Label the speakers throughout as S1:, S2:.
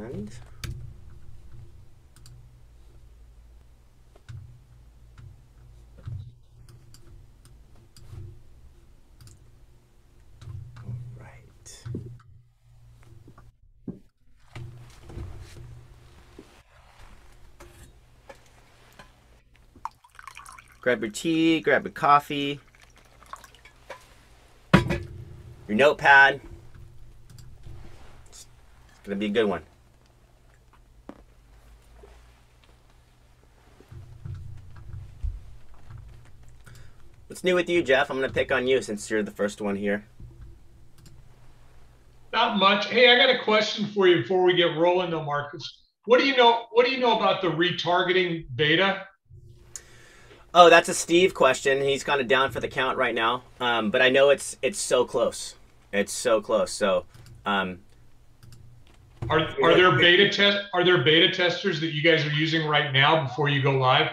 S1: And All right. Grab your tea, grab your coffee, your notepad. It's gonna be a good one. What's new with you, Jeff? I'm gonna pick on you since you're the first one here.
S2: Not much. Hey, I got a question for you before we get rolling, though, Marcus. What do you know? What do you know about the retargeting beta?
S1: Oh, that's a Steve question. He's kind of down for the count right now, um, but I know it's it's so close. It's so close. So, um,
S2: Are are there beta test? Are there beta testers that you guys are using right now before you go live?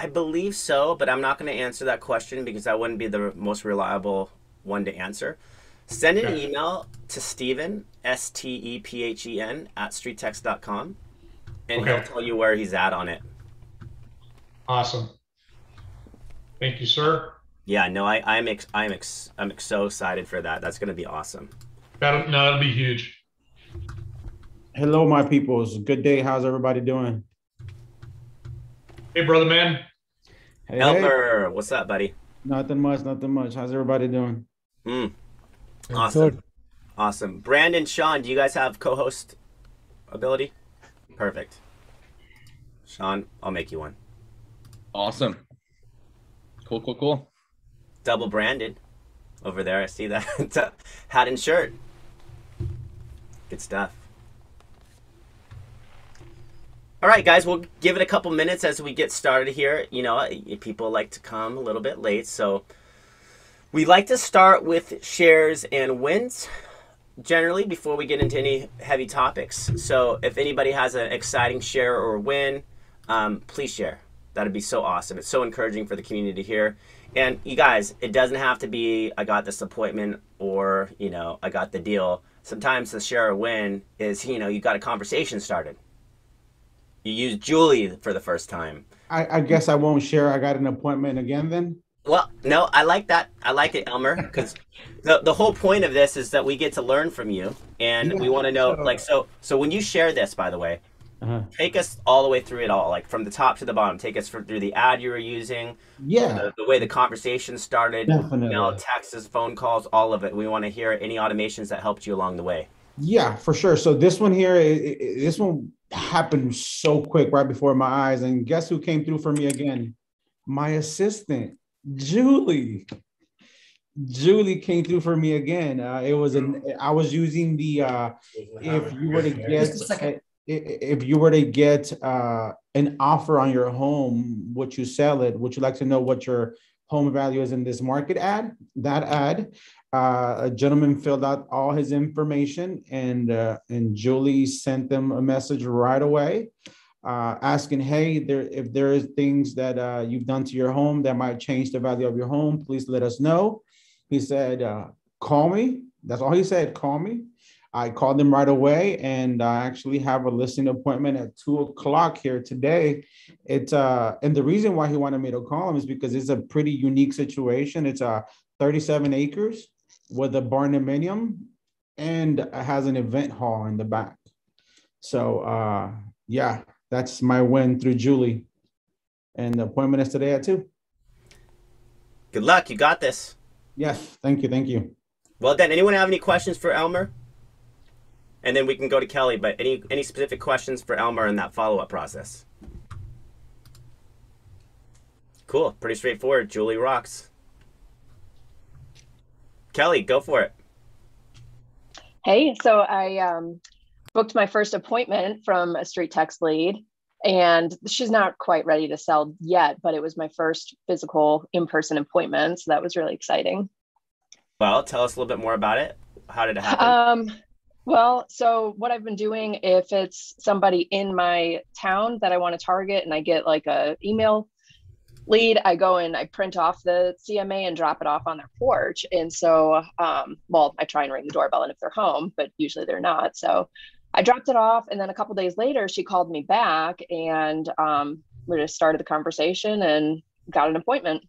S1: I believe so, but I'm not going to answer that question because that wouldn't be the most reliable one to answer. Send an
S2: Okay.
S1: email to Stephen, S T E P H E N, at streettext.com, and he'll tell you where he's at on it.
S2: Awesome. Thank you, sir.
S1: Yeah, no, I, I'm ex- I'm ex- I'm ex- so excited for that. That's going to be awesome.
S2: That'll no, that'll be huge.
S3: Hello, my peoples. Good day. How's everybody doing?
S2: Hey, brother man.
S3: Hey, hey.
S1: Elmer, what's up, buddy?
S3: Nothing much. Nothing much. How's everybody doing?
S1: Mm. Awesome. Awesome. Brandon, Sean, do you guys have co-host ability? Perfect. Sean, I'll make you one.
S4: Awesome. Cool, cool, cool.
S1: Double branded over there. I see that. Hat and shirt. Good stuff. All right, guys, we'll give it a couple minutes as we get started here. You know, people like to come a little bit late, so we like to start with shares and wins generally before we get into any heavy topics. So if anybody has an exciting share or win, um, please share. That'd be so awesome. It's so encouraging for the community here. And you guys, it doesn't have to be I got this appointment or, you know, I got the deal. Sometimes the share or win is, you know, you got a conversation started. You use Julie for the first time.
S3: I, I guess I won't share. I got an appointment again then.
S1: Well, no, I like that. I like it, Elmer, because the the whole point of this is that we get to learn from you, and we want to know,
S3: so-
S1: like, so so when you share this, by the way,
S3: Uh-huh.
S1: take us all the way through it all, like from the top to the bottom. Take us for, through the ad you were using,
S3: Yeah,
S1: the, the way the conversation started,
S3: definitely.
S1: email, texts, phone calls, all of it. We want to hear any automations that helped you along the way.
S3: Yeah, for sure. So this one here, i- i- this one happened so quick right before my eyes. And guess who came through for me again? My assistant, Julie. Julie came through for me again. Uh, it was an I was using the uh, if you were to get
S5: a second.
S3: i- i- if you were to get uh, an offer on your home, would you sell it? Would you like to know what your home value is in this market ad? That ad, uh, a gentleman filled out all his information, and uh, and Julie sent them a message right away, uh, asking, "Hey, there if there is things that uh, you've done to your home that might change the value of your home, please let us know." He said, uh, "Call me." That's all he said. Call me. I called him right away, and I actually have a listing appointment at two o'clock here today. It's uh, and the reason why he wanted me to call him is because it's a pretty unique situation. It's uh 37 acres with a barndominium and has an event hall in the back. So uh, yeah, that's my win through Julie, and the appointment is today at two.
S1: Good luck. You got this.
S3: Yes, thank you, thank you.
S1: Well then, Anyone have any questions for Elmer? And then we can go to Kelly. But any any specific questions for Elmer in that follow up process? Cool. Pretty straightforward. Julie rocks. Kelly, go for it.
S6: Hey, so I um, booked my first appointment from a street text lead, and she's not quite ready to sell yet, but it was my first physical in person appointment. So that was really exciting.
S1: Well, tell us a little bit more about it. How did it happen?
S6: Um, well, so what I've been doing, if it's somebody in my town that I want to target and I get like a email lead, I go and I print off the CMA and drop it off on their porch. And so, um, well, I try and ring the doorbell and if they're home, but usually they're not. So I dropped it off, and then a couple days later, she called me back, and um, we just started the conversation and got an appointment.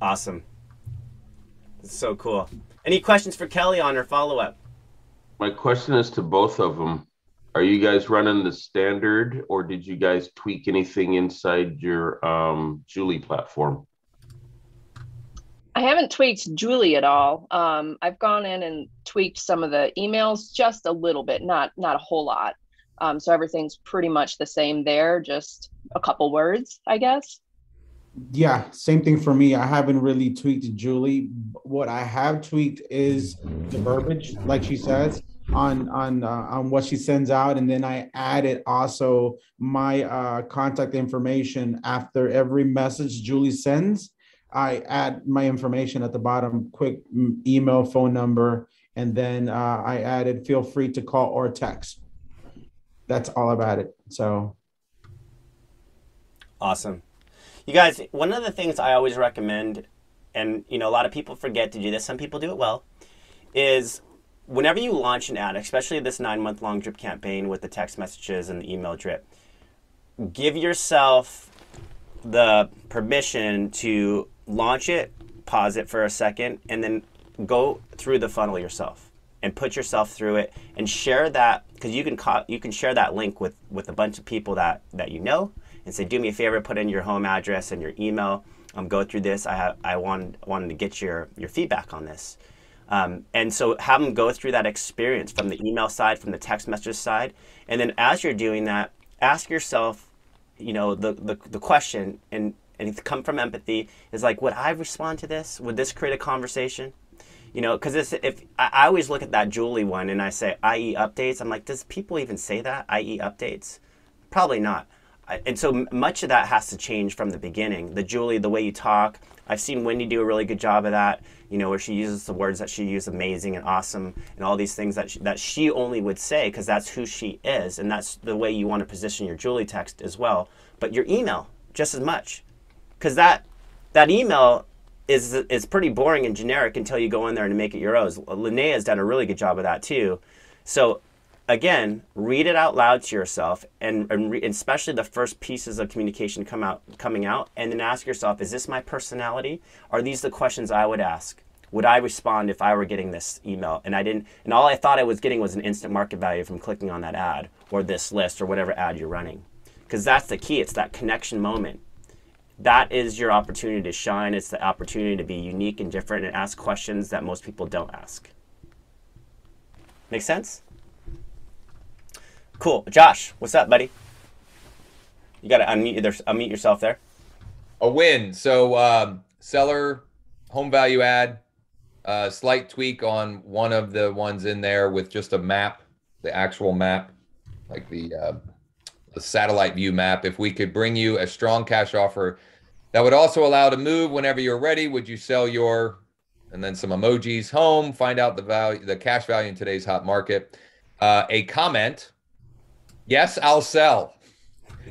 S1: Awesome. That's so cool. Any questions for Kelly on her follow up?
S5: My question is to both of them. Are you guys running the standard or did you guys tweak anything inside your um, Julie platform?
S6: I haven't tweaked Julie at all. Um, I've gone in and tweaked some of the emails just a little bit, not not a whole lot. Um, so everything's pretty much the same there, just a couple words, I guess.
S3: Yeah, same thing for me. I haven't really tweaked Julie. What I have tweaked is the verbiage, like she says, on on uh, on what she sends out, and then I added also my uh, contact information after every message Julie sends. I add my information at the bottom, quick email, phone number, and then uh, I added feel free to call or text. That's all about it. So
S1: awesome. You guys, one of the things I always recommend, and you know, a lot of people forget to do this, some people do it well, is whenever you launch an ad, especially this nine month long drip campaign with the text messages and the email drip, give yourself the permission to launch it, pause it for a second, and then go through the funnel yourself and put yourself through it and share that because you can co- you can share that link with with a bunch of people that that you know and say do me a favor put in your home address and your email. Um, go through this. I have i want wanted to get your your feedback on this um, and so have them go through that experience from the email side from the text message side. And then as you're doing that ask yourself you know the the, the question and and come from empathy is like would i respond to this? Would this create a conversation? You know because if I, I, always look at that julie one and i say ie updates. I'm like does people even say that ie updates? Probably not. And so much of that has to change from the beginning. The julie the way you talk i've seen wendy do a really good job of that you know where she uses the words that she uses amazing and awesome and all these things that she, that she only would say because that's who she is and that's the way you want to position your julie text as well but your email just as much because that that email is is pretty boring and generic until you go in there and make it your own. Linnea has done a really good job of that too. So again, read it out loud to yourself, and, and re- especially the first pieces of communication come out coming out, and then ask yourself: Is this my personality? Are these the questions I would ask? Would I respond if I were getting this email and I didn't? And all I thought I was getting was an instant market value from clicking on that ad or this list or whatever ad you're running, because that's the key. It's that connection moment that is your opportunity to shine. It's the opportunity to be unique and different and ask questions that most people don't ask. Make sense? Cool. Josh, what's up, buddy? You got to unmute, unmute yourself there.
S7: A win. So, um, seller home value add, uh, slight tweak on one of the ones in there with just a map, the actual map, like the uh, the satellite view map. If we could bring you a strong cash offer that would also allow to move whenever you're ready. Would you sell your and then some emojis home? Find out the value, the cash value in today's hot market. Uh, a comment, yes, I'll sell,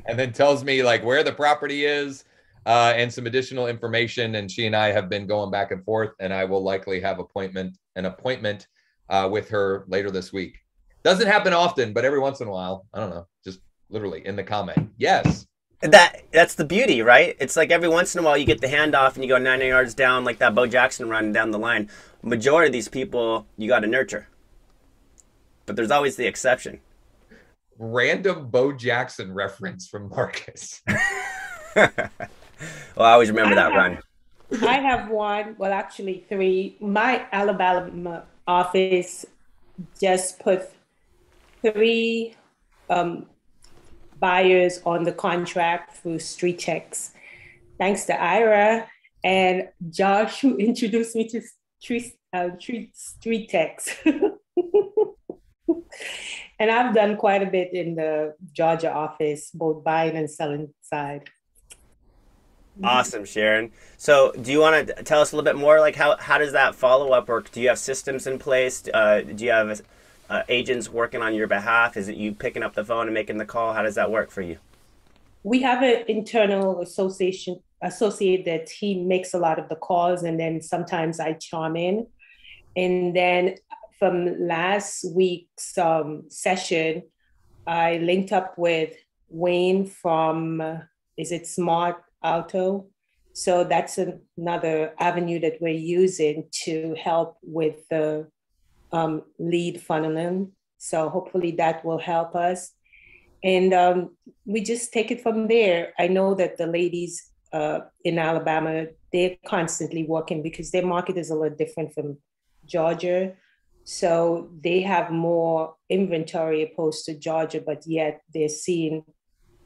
S7: and then tells me like where the property is uh, and some additional information. And she and I have been going back and forth, and I will likely have appointment an appointment uh, with her later this week. Doesn't happen often, but every once in a while, I don't know, just literally in the comment, yes,
S1: that that's the beauty, right? It's like every once in a while you get the handoff and you go 90 yards down, like that Bo Jackson run down the line. Majority of these people you got to nurture, but there's always the exception.
S7: Random Bo Jackson reference from Marcus.
S1: well, I always remember I that
S8: have,
S1: run.
S8: I have one, well, actually three. My Alabama office just put three um, buyers on the contract through StreetText. Thanks to Ira and Josh, who introduced me to Street, uh, StreetText. and I've done quite a bit in the Georgia office, both buying and selling side.
S1: Awesome, Sharon. So, do you want to tell us a little bit more? Like, how, how does that follow up work? Do you have systems in place? Uh, do you have uh, agents working on your behalf? Is it you picking up the phone and making the call? How does that work for you?
S8: We have an internal association associate that he makes a lot of the calls, and then sometimes I chime in. And then from last week's um, session, I linked up with Wayne from, uh, is it Smart Alto? So that's another avenue that we're using to help with the um, lead funneling. So hopefully that will help us. And um, we just take it from there. I know that the ladies uh, in Alabama, they're constantly working because their market is a little different from Georgia. So they have more inventory opposed to Georgia, but yet they're seeing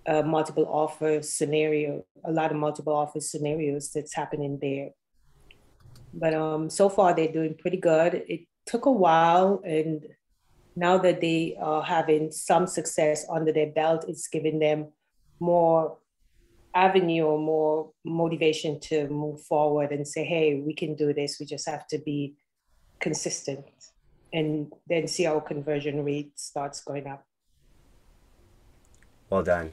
S8: a multiple offer scenario, a lot of multiple offer scenarios that's happening there. But um, so far they're doing pretty good. It took a while, and now that they are having some success under their belt, it's giving them more avenue or more motivation to move forward and say, hey, we can do this. We just have to be consistent and then see our conversion rate starts going up.
S1: Well done.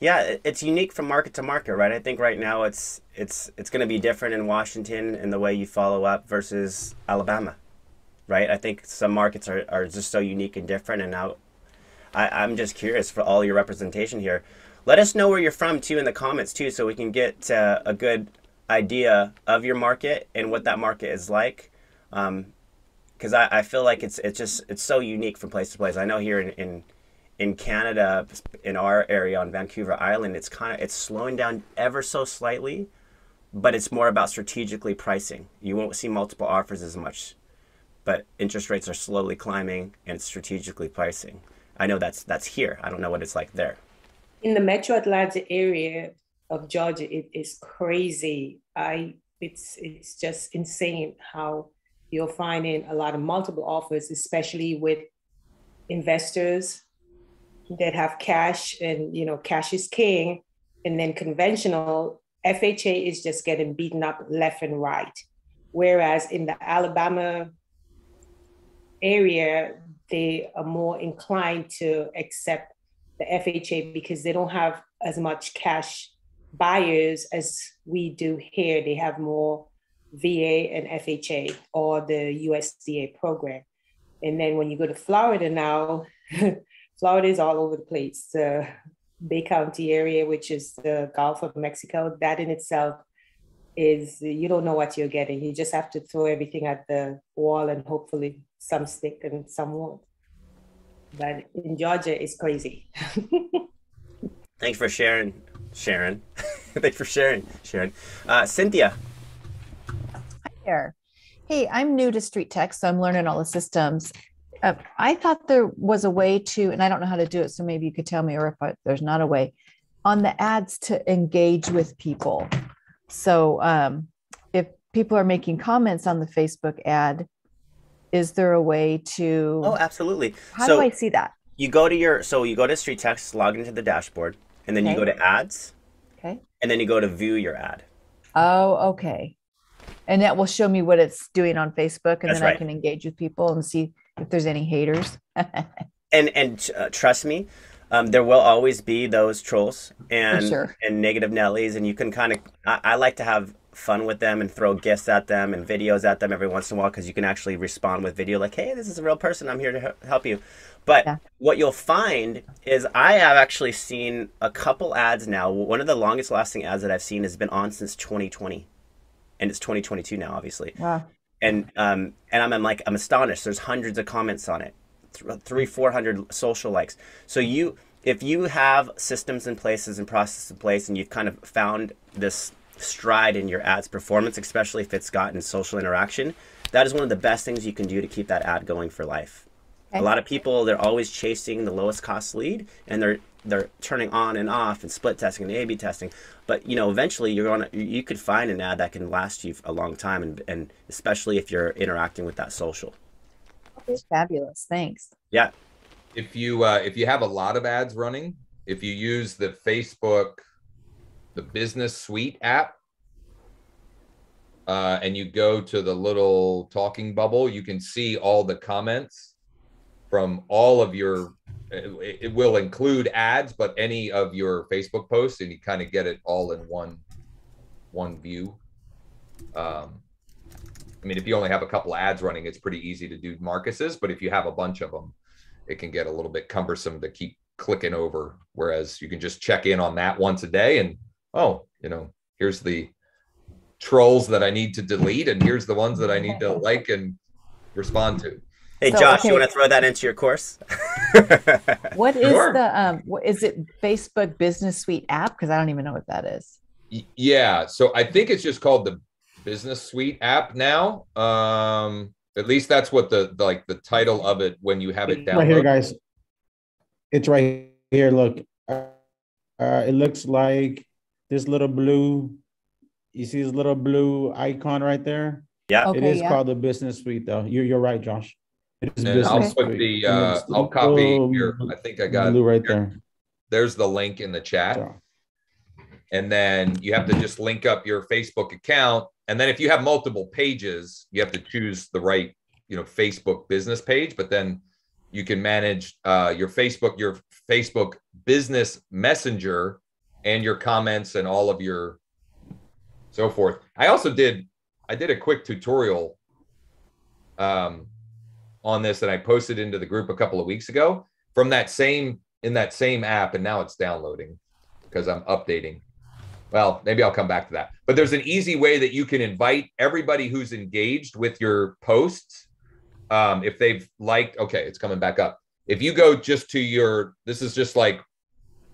S1: Yeah, it's unique from market to market, right? I think right now it's it's it's going to be different in Washington in the way you follow up versus Alabama, right? I think some markets are, are just so unique and different. And now I, I'm just curious for all your representation here. Let us know where you're from too in the comments too, so we can get uh, a good idea of your market and what that market is like. Um, because I, I feel like it's it's just it's so unique from place to place. I know here in, in in Canada, in our area on Vancouver Island, it's kind of it's slowing down ever so slightly, but it's more about strategically pricing. You won't see multiple offers as much, but interest rates are slowly climbing and strategically pricing. I know that's that's here. I don't know what it's like there.
S8: In the Metro Atlanta area of Georgia, it is crazy. I it's it's just insane how you're finding a lot of multiple offers, especially with investors that have cash and you know cash is king. And then conventional fha is just getting beaten up left and right. Whereas in the alabama area they are more inclined to accept the fha because they don't have as much cash buyers as we do here. They have more va and fha or the usda program and then when you go to florida now Florida is all over the place. The Bay County area, which is the Gulf of Mexico, that in itself is you don't know what you're getting. You just have to throw everything at the wall and hopefully some stick and some won't. But in Georgia, it's crazy.
S1: Thanks for sharing, Sharon. Thanks for sharing, Sharon. Uh, Cynthia.
S9: Hey, I'm new to StreetText, so I'm learning all the systems uh, I thought there was a way to, and I don't know how to do it, so maybe you could tell me, or if I, there's not a way, on the ads to engage with people. So um, if people are making comments on the Facebook ad, is there a way to?
S1: Oh, absolutely.
S9: How
S1: so
S9: do I see that?
S1: You go to your, so you go to Street Text, log into the dashboard, and then okay. you go to ads.
S9: Okay.
S1: And then you go to view your ad.
S9: Oh, okay. And that will show me what it's doing on Facebook, and
S1: That's
S9: then
S1: right.
S9: I can engage with people and see if there's any haters.
S1: and and uh, trust me, um, there will always be those trolls and
S9: sure.
S1: and negative Nellies, and you can kind of. I, I, like to have fun with them and throw gifts at them and videos at them every once in a while because you can actually respond with video like, "Hey, this is a real person. I'm here to help you." But yeah. what you'll find is I have actually seen a couple ads now. One of the longest lasting ads that I've seen has been on since 2020, and it's 2022 now, obviously.
S9: Wow
S1: and um, and I'm, I'm, like I'm astonished. There's hundreds of comments on it, three four hundred social likes. So you if you have systems in places and processes in place, and you've kind of found this stride in your ads performance, especially if it's gotten social interaction, that is one of the best things you can do to keep that ad going for life. Okay. A lot of people they're always chasing the lowest cost lead, and they're they're turning on and off and split testing and A/B testing. But you know, eventually you're gonna you could find an ad that can last you a long time, and and especially if you're interacting with that social.
S9: It's fabulous. Thanks.
S1: Yeah.
S7: If you uh, if you have a lot of ads running, if you use the Facebook, the Business Suite app, uh, and you go to the little talking bubble, you can see all the comments from all of your it, it will include ads, but any of your Facebook posts, and you kind of get it all in one one view. Um, I mean, if you only have a couple ads running, it's pretty easy to do Marcus's. But if you have a bunch of them, it can get a little bit cumbersome to keep clicking over. Whereas you can just check in on that once a day and, oh, you know, here's the trolls that I need to delete, and here's the ones that I need to like and respond to.
S1: Hey,
S9: So,
S1: Josh, you want to throw that into your course?
S9: What is
S7: Sure.
S9: the um? What, is it Facebook Business Suite app? Because I don't even know what that is.
S7: Y- Yeah, so I think it's just called the Business Suite app now. Um, at least that's what the, the like the title of it when you have it down.
S3: Right here, guys. It's right here. Look, uh, uh, it looks like this little blue. You see this little blue icon right there?
S1: yeah.
S9: Okay,
S3: it is
S9: yeah.
S3: called the business suite, though. You're you're right, Josh. It is
S7: And I'll put the uh, I'll copy
S3: little
S7: here. I think I got
S3: blue right there.
S7: there's the link in the chat.
S3: So,
S7: and then you have to just link up your Facebook account. And then if you have multiple pages, you have to choose the right, you know, Facebook business page. But then you can manage uh, your Facebook, your Facebook business messenger, and your comments and all of your so forth. I also did, I did a quick tutorial um, on this that I posted into the group a couple of weeks ago from that same in that same app, and now it's downloading because I'm updating. Well, maybe I'll come back to that. But there's an easy way that you can invite everybody who's engaged with your posts. Um, if they've liked, okay, it's coming back up. If you go just to your, this is just like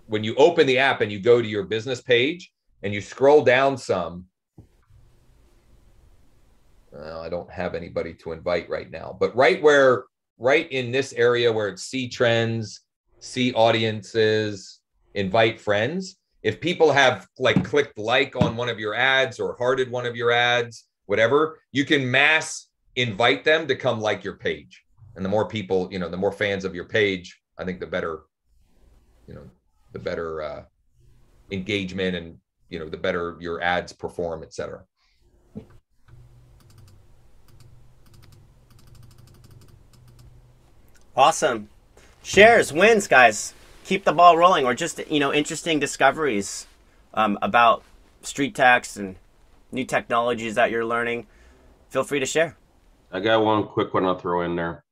S7: when you open the app and you go to your business page and you scroll down some. Well, I don't have anybody to invite right now, but right where, right in this area where it's see trends, see audiences, invite friends. If people have like clicked like on one of your ads or hearted one of your ads, whatever, you can mass invite them to come like your page. And the more people, you know, the more fans of your page, I think the better, you know, the better uh, engagement and, you know, the better your ads perform, et cetera.
S1: Awesome. Shares, wins, guys. Keep the ball rolling, or just you know interesting discoveries um, about StreetText and new technologies that you're learning. Feel free to share.
S5: I got one quick one I'll throw in there.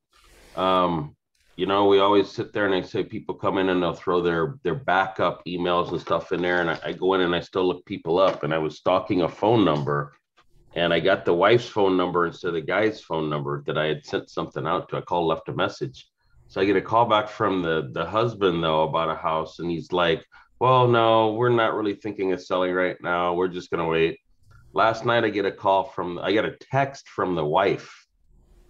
S5: Um, you know, we always sit there and I say people come in and they'll throw their their backup emails and stuff in there, and I, I go in and I still look people up, and I was stalking a phone number, and I got the wife's phone number instead of the guy's phone number that I had sent something out to. I called, left a message, so I get a call back from the the husband though about a house, and he's like, "Well, no, we're not really thinking of selling right now. We're just gonna wait." Last night I get a call from I got a text from the wife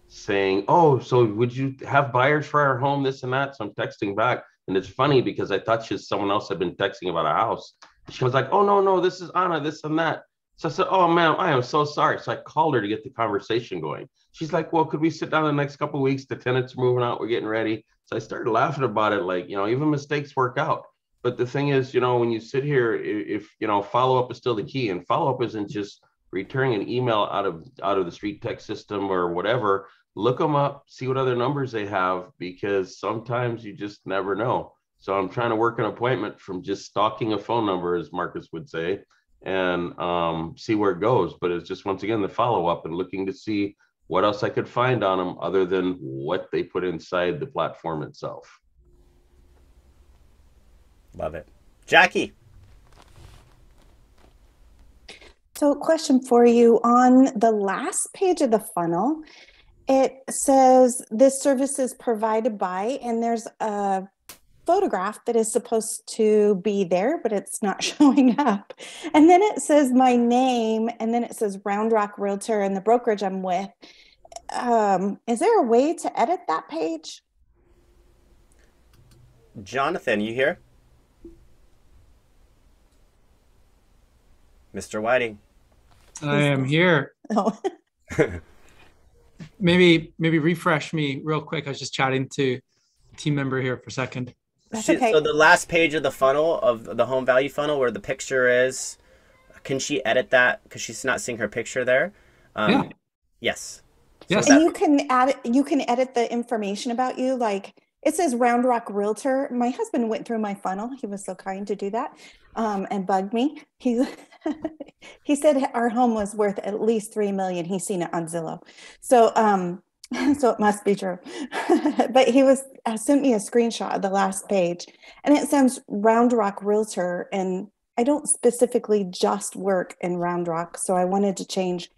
S5: saying, "Oh, so would you have buyers for our home? This and that." So I'm texting back, and it's funny because I thought she someone else had been texting about a house. She was like, "Oh no, no, this is Anna, this and that." So I said, "Oh man, I am so sorry." So I called her to get the conversation going. She's like, "Well, could we sit down the next couple weeks? The tenants are moving out, we're getting ready." So I started laughing about it, like you know, even mistakes work out. But the thing is, you know, when you sit here, if you know, follow up is still the key, and follow up isn't just returning an email out of out of the StreetText system or whatever look them up, see what other numbers they have, because sometimes you just never know. So I'm trying to work an appointment from just stalking a phone number, as Marcus would say, and um, see where it goes. But it's just once again the follow up and looking to see what else I could find on them other than what they put inside the platform itself.
S1: Love it, Jackie.
S10: So, question for you on the last page of the funnel, it says this service is provided by, and there's a photograph that is supposed to be there, but it's not showing up. And then it says my name, and then it says Round Rock Realtor and the brokerage I'm with. Um, is there a way to edit that page?
S1: Jonathan, you here? Mr. Whiting.
S11: I am here.
S10: Oh,
S11: Maybe maybe refresh me real quick. I was just chatting to a team member here for a second.
S10: That's
S1: She-
S10: okay.
S1: So the last page of the funnel of the home value funnel where the picture is, can she edit that because she's not seeing her picture there? Um,
S11: Yeah.
S1: Yes.
S11: Yes.
S1: that-
S10: and you can add you can edit the information about you like it says Round Rock Realtor. My husband went through my funnel. He was so kind to do that um, and bugged me. He he said our home was worth at least three million. He's seen it on Zillow, so um, so it must be true. but he was uh, sent me a screenshot of the last page, and it says Round Rock Realtor, and I don't specifically just work in Round Rock, so I wanted to change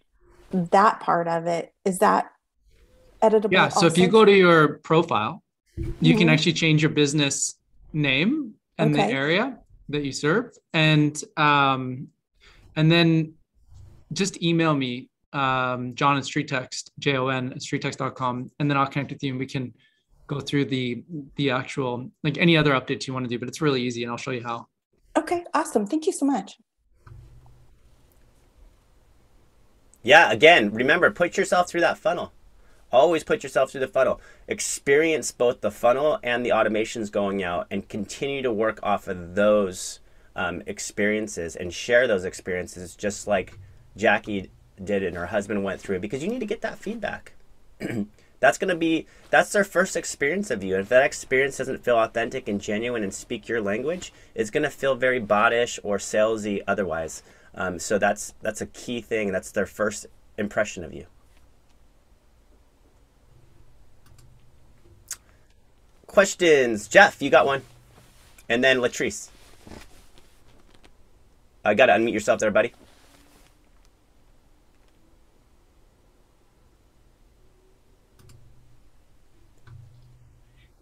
S10: that part of it. Is that editable?
S11: Yeah. So if you go to your profile, you can
S10: Mhm.
S11: actually change your business name and the area that you serve, and um, and then just email me, um, John at Street Text, J O N at streettext.com, and then I'll connect with you and we can go through the the actual like any other updates you want to do. But it's really easy, and I'll show you how.
S10: Okay, awesome. Thank you so much.
S1: Yeah, again, remember, put yourself through that funnel. Always put yourself through the funnel. Experience both the funnel and the automations going out and continue to work off of those um, experiences and share those experiences just like Jackie did and her husband went through it because you need to get that feedback. that's going to be that's their first experience of you. And if that experience doesn't feel authentic and genuine and speak your language it's going to feel very bodish or salesy otherwise. Um, so that's that's a key thing. That's their first impression of you. Questions. Jeff you got one. And then latrice. I gotta unmute yourself there buddy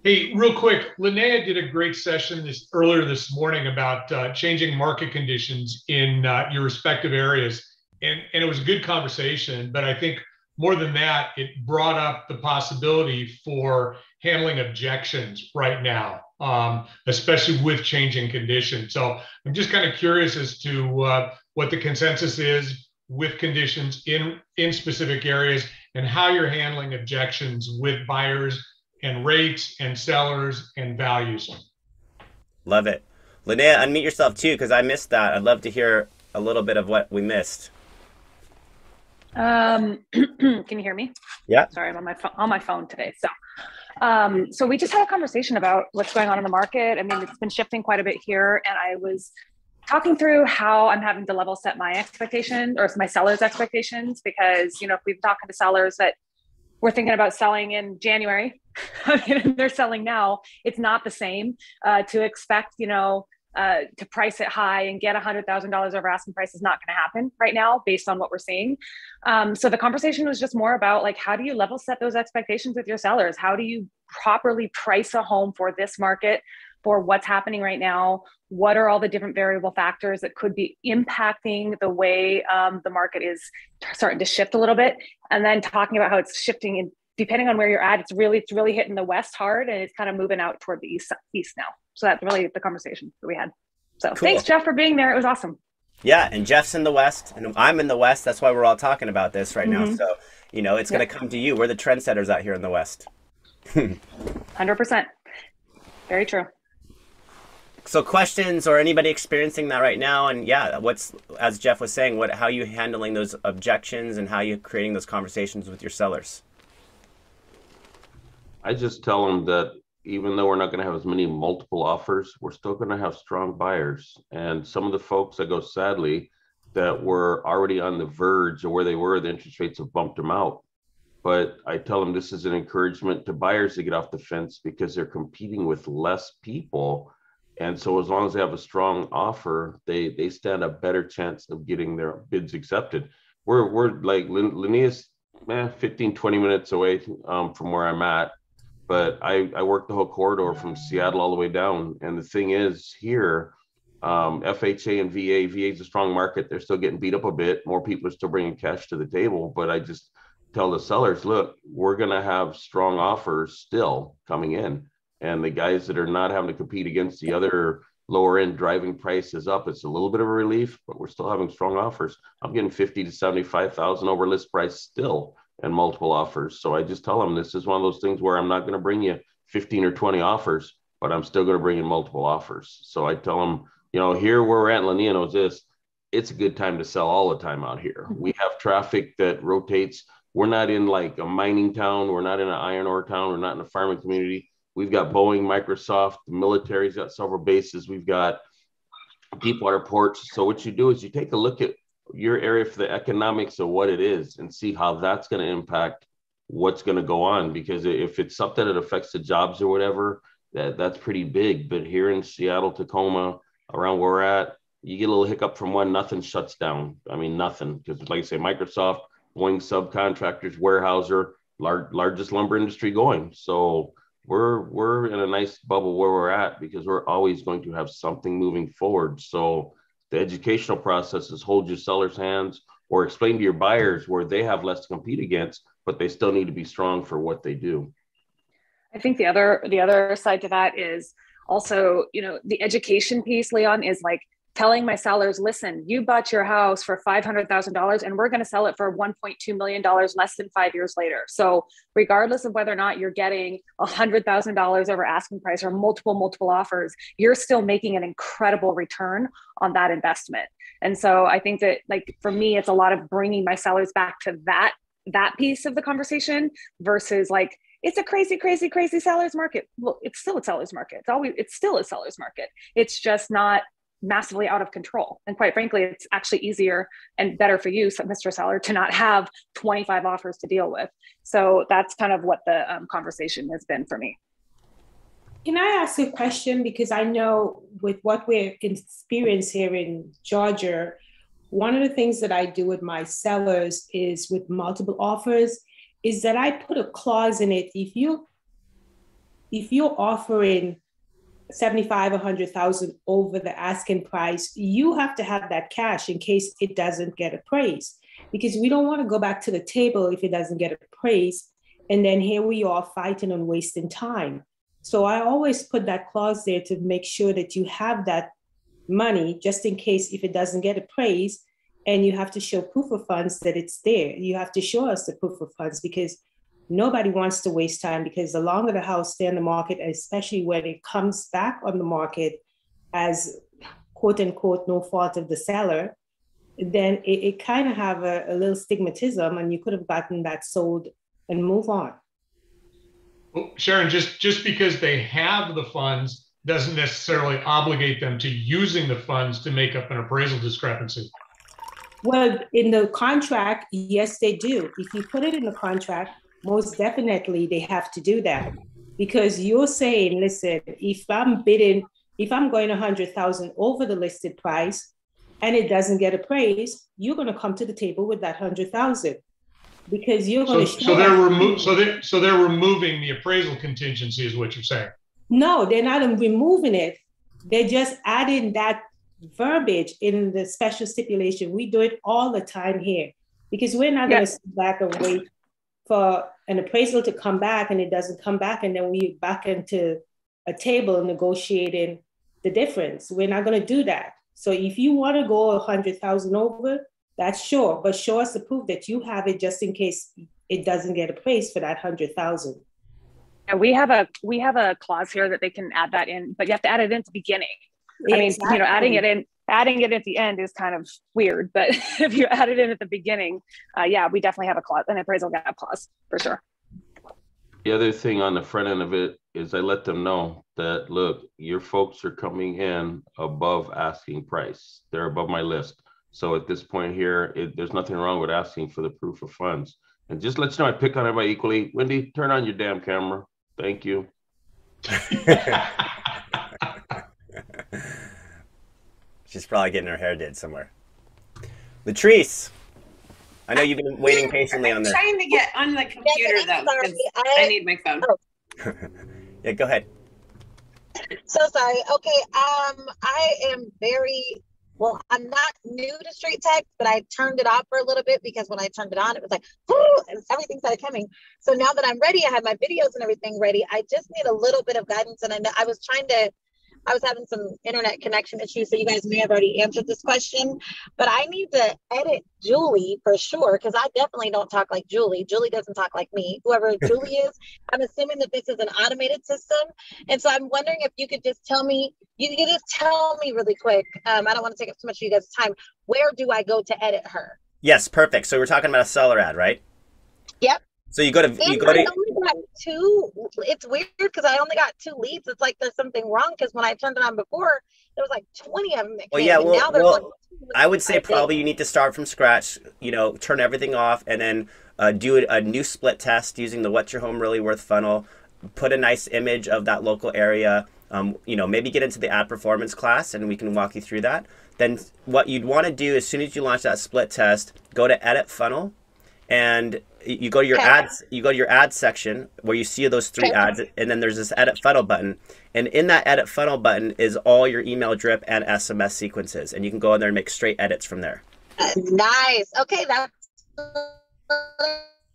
S2: Hey, real quick, Linnea did a great session this earlier this morning about uh, changing market conditions in uh, your respective areas, and and it was a good conversation. But I think more than that, it brought up the possibility for handling objections right now, um, especially with changing conditions. So I'm just kind of curious as to uh, what the consensus is with conditions in in specific areas and how you're handling objections with buyers and rates and sellers and values.
S1: Love it. Linnea, unmute yourself too, because I missed that. I'd love to hear a little bit of what we missed.
S12: Um, can you hear me?
S1: Yeah.
S12: Sorry, I'm on my phone on my phone today. So, um, so we just had a conversation about what's going on in the market. I mean, it's been shifting quite a bit here, and I was talking through how I'm having to level set my expectations or my sellers' expectations because you know if we've been talking to sellers that we're thinking about selling in January, They're selling now. It's not the same uh, to expect, you know, uh, to price it high and get $100,000 over asking price is not going to happen right now based on what we're seeing. Um, so the conversation was just more about like, how do you level set those expectations with your sellers? How do you properly price a home for this market? For what's happening right now, what are all the different variable factors that could be impacting the way um, the market is starting to shift a little bit, and then talking about how it's shifting in depending on where you're at, it's really it's really hitting the west hard, and it's kind of moving out toward the east east now. So that's really the conversation that we had. So
S1: Cool.
S12: thanks, Jeff, for being there. It was awesome.
S1: Yeah, and Jeff's in the West, and I'm in the West. That's why we're all talking about this right now.
S12: Mhm.
S1: So, you know, it's going to come to you. We're the trendsetters out here in the West.
S12: Hundred percent. Very true.
S1: So, questions or anybody experiencing that right now? And yeah, what's as Jeff was saying, what how you handling those objections and how you creating those conversations with your sellers?
S5: I just tell them that even though we're not going to have as many multiple offers, we're still going to have strong buyers. And some of the folks that go sadly that were already on the verge of where they were, the interest rates have bumped them out. But I tell them this is an encouragement to buyers to get off the fence because they're competing with less people. And so as long as they have a strong offer, they they stand a better chance of getting their bids accepted. We're we're like Lin- Linnea's man, 15, 20 minutes away um, from where I'm at but I, I work the whole corridor from Seattle all the way down. And the thing is, here, um, FHA and VA, VA is a strong market. They're still getting beat up a bit. More people are still bringing cash to the table. But I just tell the sellers, look, we're going to have strong offers still coming in. And the guys that are not having to compete against the other lower end driving prices up, it's a little bit of a relief, but we're still having strong offers. I'm getting 50 to 75,000 over list price still and multiple offers. So I just tell them this is one of those things where I'm not going to bring you 15 or 20 offers, but I'm still going to bring in multiple offers. So I tell them, you know, here where we're at, Linnea knows this, it's a good time to sell all the time out here. Mm-hmm. We have traffic that rotates. We're not in like a mining town. We're not in an iron ore town. We're not in a farming community. We've got Boeing, Microsoft, the military's got several bases. We've got deepwater ports. So what you do is you take a look at your area for the economics of what it is and see how that's going to impact what's going to go on. Because if it's something that affects the jobs or whatever, that that's pretty big. But here in Seattle, Tacoma, around where we're at, you get a little hiccup from one, nothing shuts down. I mean, nothing. Because like I say, Microsoft, Boeing subcontractors, Weyerhaeuser, large, largest lumber industry going. So we're we're in a nice bubble where we're at because we're always going to have something moving forward. So the educational process is hold your seller's hands or explain to your buyers where they have less to compete against, but they still need to be strong for what they do.
S12: I think the other the other side to that is also, you know, the education piece, Leon, is like telling my sellers, listen, you bought your house for $500,000 and we're going to sell it for $1.2 million less than five years later. So, regardless of whether or not you're getting $100,000 over asking price or multiple, multiple offers, you're still making an incredible return on that investment. And so, I think that, like, for me, it's a lot of bringing my sellers back to that that piece of the conversation versus like it's a crazy crazy crazy sellers market well it's still a sellers market it's always it's still a sellers market it's just not massively out of control. And quite frankly, it's actually easier and better for you, Mr. Seller, to not have 25 offers to deal with. So that's kind of what the um, conversation has been for me.
S8: Can I ask a question? Because I know with what we're experiencing here in Georgia, one of the things that I do with my sellers is with multiple offers is that I put a clause in it. If you if you're offering 75 100,000 over the asking price, you have to have that cash in case it doesn't get appraised. Because we don't want to go back to the table if it doesn't get appraised. And then here we are fighting and wasting time. So I always put that clause there to make sure that you have that money just in case if it doesn't get appraised and you have to show proof of funds that it's there. You have to show us the proof of funds because nobody wants to waste time because the longer the house stay on the market, especially when it comes back on the market as quote unquote no fault of the seller, then it, it kind of have a, a little stigmatism and you could have gotten that sold and move on.
S2: Well, Sharon, just just because they have the funds doesn't necessarily obligate them to using the funds to make up an appraisal discrepancy.
S8: Well, in the contract, yes, they do. If you put it in the contract, most definitely they have to do that because you're saying, listen, if I'm bidding, if I'm going a hundred thousand over the listed price and it doesn't get appraised, you're going to come to the table with that hundred thousand because you're going
S2: so,
S8: to.
S2: So they're remo- so they so they're removing the appraisal contingency, is what you're saying?
S8: No, they're not removing it. They're just adding that verbiage in the special stipulation. We do it all the time here because we're not going to sit back and wait for an appraisal to come back and it doesn't come back and then we back into a table negotiating the difference. We're not going to do that. So if you want to go a hundred thousand over that's sure but show us the proof that you have it just in case it doesn't get appraised for that hundred thousand.
S12: And we have a we have a clause here that they can add that in but you have to add it in at the beginning. I mean you know adding it in adding it at the end is kind of weird, but if you add it in at the beginning, uh, yeah, we definitely have a clause, an appraisal gap clause for sure.
S5: The other thing on the front end of it is I let them know that look, your folks are coming in above asking price. They're above my list. So at this point here, it, there's nothing wrong with asking for the proof of funds. And just let you know, I pick on everybody equally. Wendy, turn on your damn camera. Thank you.
S1: She's probably getting her hair did somewhere. Latrice, I know you've been waiting patiently on this.
S13: I'm trying to get on the computer though.
S14: Sorry,
S13: I, I need my phone.
S1: Oh. yeah, go ahead.
S14: So sorry. Okay, um, I am very well. I'm not new to StreetText, but I turned it off for a little bit because when I turned it on, it was like, and everything started coming. So now that I'm ready, I have my videos and everything ready. I just need a little bit of guidance, and I know I was trying to I was having some internet connection issues, so you guys may have already answered this question, but I need to edit Julie for sure because I definitely don't talk like Julie. Julie doesn't talk like me. Whoever Julie is, I'm assuming that this is an automated system, and so I'm wondering if you could just tell me. You could just tell me really quick. Um, I don't want to take up too much of you guys' time. Where do I go to edit her?
S1: Yes, perfect. So we're talking about a seller ad, right?
S14: Yep.
S1: So you go to
S14: And
S1: you go to
S14: got two. It's weird because I only got two leads. It's like there's something wrong because when I turned it on before, there was like 20 of them.
S1: Well, yeah, well,
S14: now
S1: well,
S14: like
S1: I would say
S14: day.
S1: probably you need to start from scratch. You know, turn everything off, and then uh, do a, a new split test using the "What's Your Home Really Worth" funnel. Put a nice image of that local area. Um, you know, maybe get into the ad performance class, and we can walk you through that. Then, what you'd want to do as soon as you launch that split test, go to Edit Funnel, and you go to your
S14: Okay.
S1: ads. You go to your ad section where you see those three
S14: Okay.
S1: ads, and then there's this Edit Funnel button. And in that edit funnel button is all your email drip and SMS sequences. And you can go in there and make straight edits from there.
S14: Nice. Okay, that's.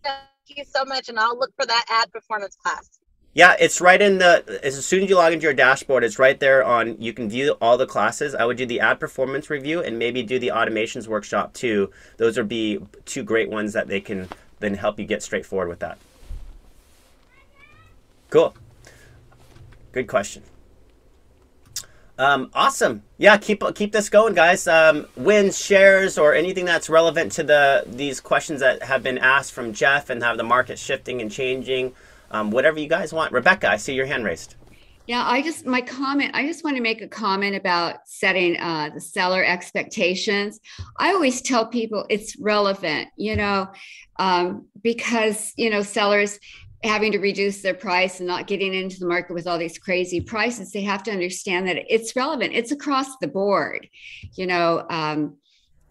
S14: Thank you so much, and I'll look for that ad performance class.
S1: Yeah, it's right in the as soon as you log into your dashboard, it's right there on you can view all the classes. I would do the ad performance review and maybe do the automations workshop too. Those would be two great ones that they can then help you get straight forward with that. Cool. Good question. Um, awesome. Yeah, keep keep this going, guys. Um, wins, shares, or anything that's relevant to the these questions that have been asked from Jeff and have the market shifting and changing. Um, whatever you guys want. Rebecca, I see your hand raised.
S15: Yeah, I just my comment. I just want to make a comment about setting uh, the seller expectations. I always tell people it's relevant, you know, um, because you know sellers having to reduce their price and not getting into the market with all these crazy prices. They have to understand that it's relevant. It's across the board, you know. Um,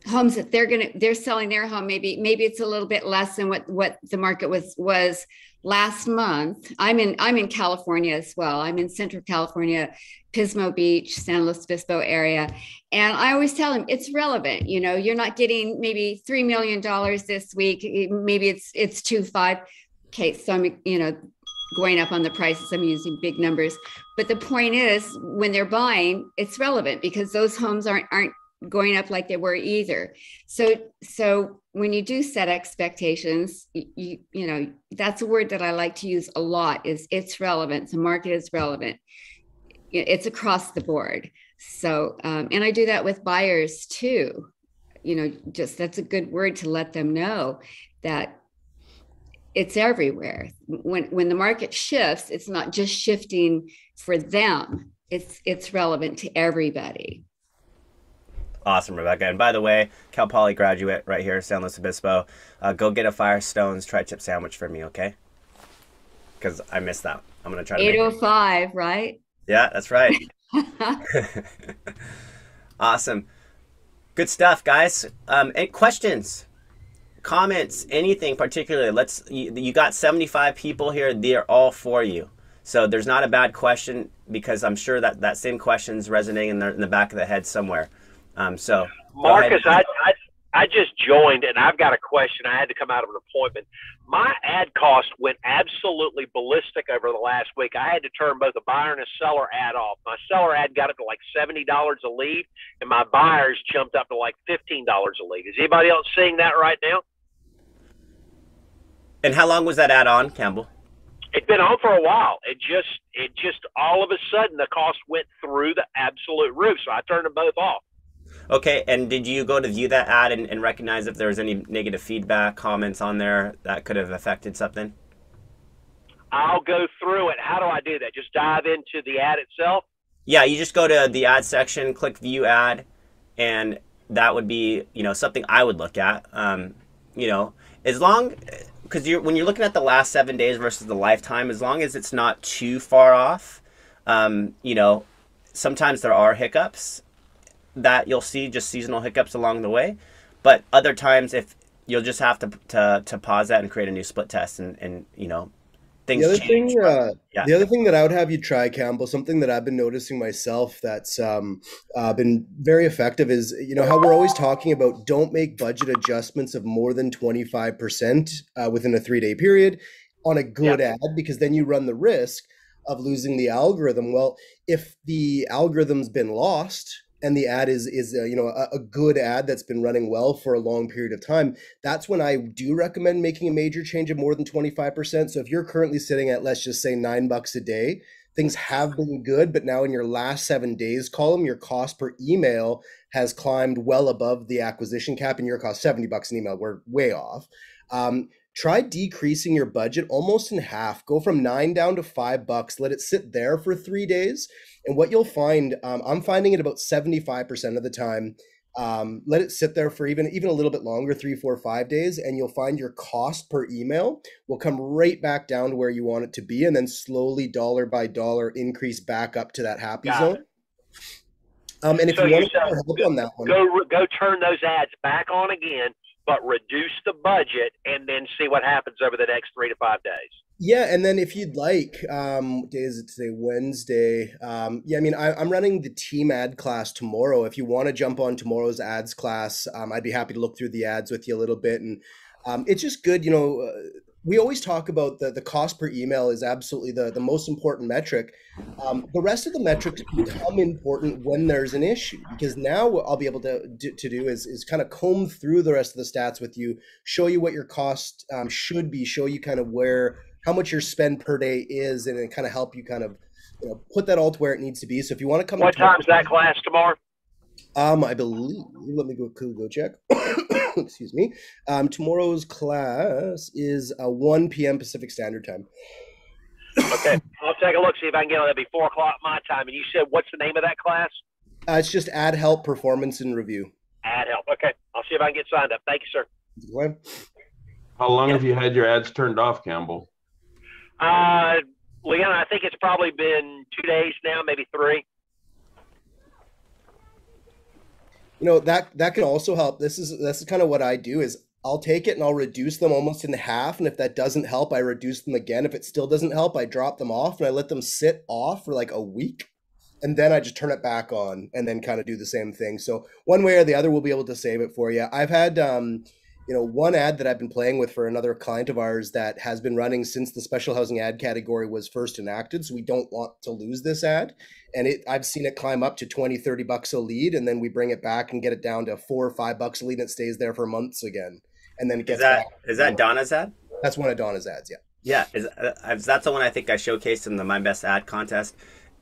S15: homes that they're gonna they're selling their home maybe maybe it's a little bit less than what what the market was was last month. I'm in i'm in california as well. I'm in central california pismo beach san luis obispo area. And i always tell them it's relevant you know you're not getting maybe three million dollars this week. Maybe it's it's two five. Okay so i'm you know going up on the prices. I'm using big numbers. But the point is when they're buying it's relevant because those homes aren't aren't going up like they were either. So so when you do set expectations you, you know that's a word that i like to use a lot is it's relevant the market is relevant. It's across the board. So um, and i do that with buyers too. You know just that's a good word to let them know that it's everywhere. When when the market shifts it's not just shifting for them it's it's relevant to everybody
S1: Awesome, Rebecca. And by the way, Cal Poly graduate right here, San Luis Obispo. Uh, go get a Firestone's tri-tip sandwich for me, okay? Because I missed that. I'm gonna try to. Make it.
S15: 805 right
S1: Yeah, that's right. awesome. Good stuff, guys. Um, any questions, comments, anything particularly? Let's. You, you got 75 people here. They're all for you. So there's not a bad question because I'm sure that that same question's resonating in the, in the back of the head somewhere. Um, so.
S16: Marcus, I, I I just joined and I've got a question. I had to come out of an appointment. My ad cost went absolutely ballistic over the last week. I had to turn both a buyer and a seller ad off. My seller ad got up to like seventy dollars a lead, and my buyers jumped up to like fifteen dollars a lead. Is anybody else seeing that right now?
S1: And how long was that ad on, Campbell?
S16: It's been on for a while. It just it just all of a sudden the cost went through the absolute roof. So I turned them both off.
S1: Okay, and did you go to view that ad and, and recognize if there was any negative feedback, comments on there that could have affected something?
S16: I'll go through it. How do I do that? Just dive into the ad itself.
S1: Yeah, you just go to the ad section, click view ad, and that would be you know something I would look at. Um, you know, as long because you're when you're looking at the last seven days versus the lifetime, as long as it's not too far off, um, you know, sometimes there are hiccups that you'll see just seasonal hiccups along the way, but other times if you'll just have to to, to pause that and create a new split test and and you know things
S17: the other
S1: change.
S17: thing, uh,
S1: Yeah.
S17: the other thing that I would have you try, Campbell, something that I've been noticing myself that's um, uh, been very effective is, you know, how we're always talking about don't make budget adjustments of more than twenty five percent uh, within a three day period on a good ad, because then you run the risk of losing the algorithm. Well, if the algorithm's been lost and the ad is is uh, you know a, a good ad that's been running well for a long period of time that's when i do recommend making a major change of more than 25% so if you're currently sitting at let's just say nine bucks a day things have been good but now in your last seven days column your cost per email has climbed well above the acquisition cap and your cost 70 bucks an email we're way off um, try decreasing your budget almost in half. Go from nine down to five bucks. Let it sit there for three days. And what you'll find, um, I'm finding it about 75% of the time. Um, let it sit there for even even a little bit longer, three, four, five days, and you'll find your cost per email will come right back down to where you want it to be, and then slowly, dollar by dollar, increase back up to that happy
S16: Got
S17: zone. Um, and if
S16: So
S17: you want to help on that one,
S16: Go go turn those ads back on again, but reduce the budget and then see what happens over the next three to five days.
S17: Yeah, and then if you'd like, um, what day is it today? Wednesday. Um, yeah, I mean, I, I'm running the team ad class tomorrow. If you want to jump on tomorrow's ads class, um, I'd be happy to look through the ads with you a little bit. And um, it's just good, you know. Uh, we always talk about the, the cost per email is absolutely the, the most important metric. Um, the rest of the metrics become important when there's an issue because now what I'll be able to do, to do is, is kind of comb through the rest of the stats with you, show you what your cost um, should be, show you kind of where how much your spend per day is, and then kind of help you kind of you know put that all to where it needs to be. So if you want to come,
S16: What
S17: to tomorrow-
S16: time's that class tomorrow?
S17: um, I believe. Let me go go check. Excuse me. Um, tomorrow's class is uh, 1 p.m. Pacific Standard Time.
S16: Okay, I'll take a look, see if I can get on that before o'clock my time. And you said, what's the name of that class?
S17: Uh, it's just ad help performance and review.
S16: Ad help. Okay, I'll see if I can get signed up. Thank you, sir.
S17: Glenn?
S5: How long have you had your ads turned off, Campbell?
S16: Uh, Leon, I think it's probably been two days now, maybe three.
S17: You know that that can also help. This is this is kind of what I do is I'll take it and I'll reduce them almost in half. And if that doesn't help, I reduce them again. If it still doesn't help, I drop them off and I let them sit off for like a week. And then I just turn it back on and then kind of do the same thing. So one way or the other, we'll be able to save it for you. I've had um, you know, one ad that I've been playing with for another client of ours that has been running since the special housing ad category was first enacted. So we don't want to lose this ad. And it I've seen it climb up to 20, 30 bucks a lead, and then we bring it back and get it down to four or five bucks a lead, and it stays there for months again. And then it gets
S1: that
S17: back.
S1: is that Donna's ad?
S17: That's one of Donna's ads, yeah.
S1: Yeah, is, uh, that's the one I think I showcased in the My Best Ad contest.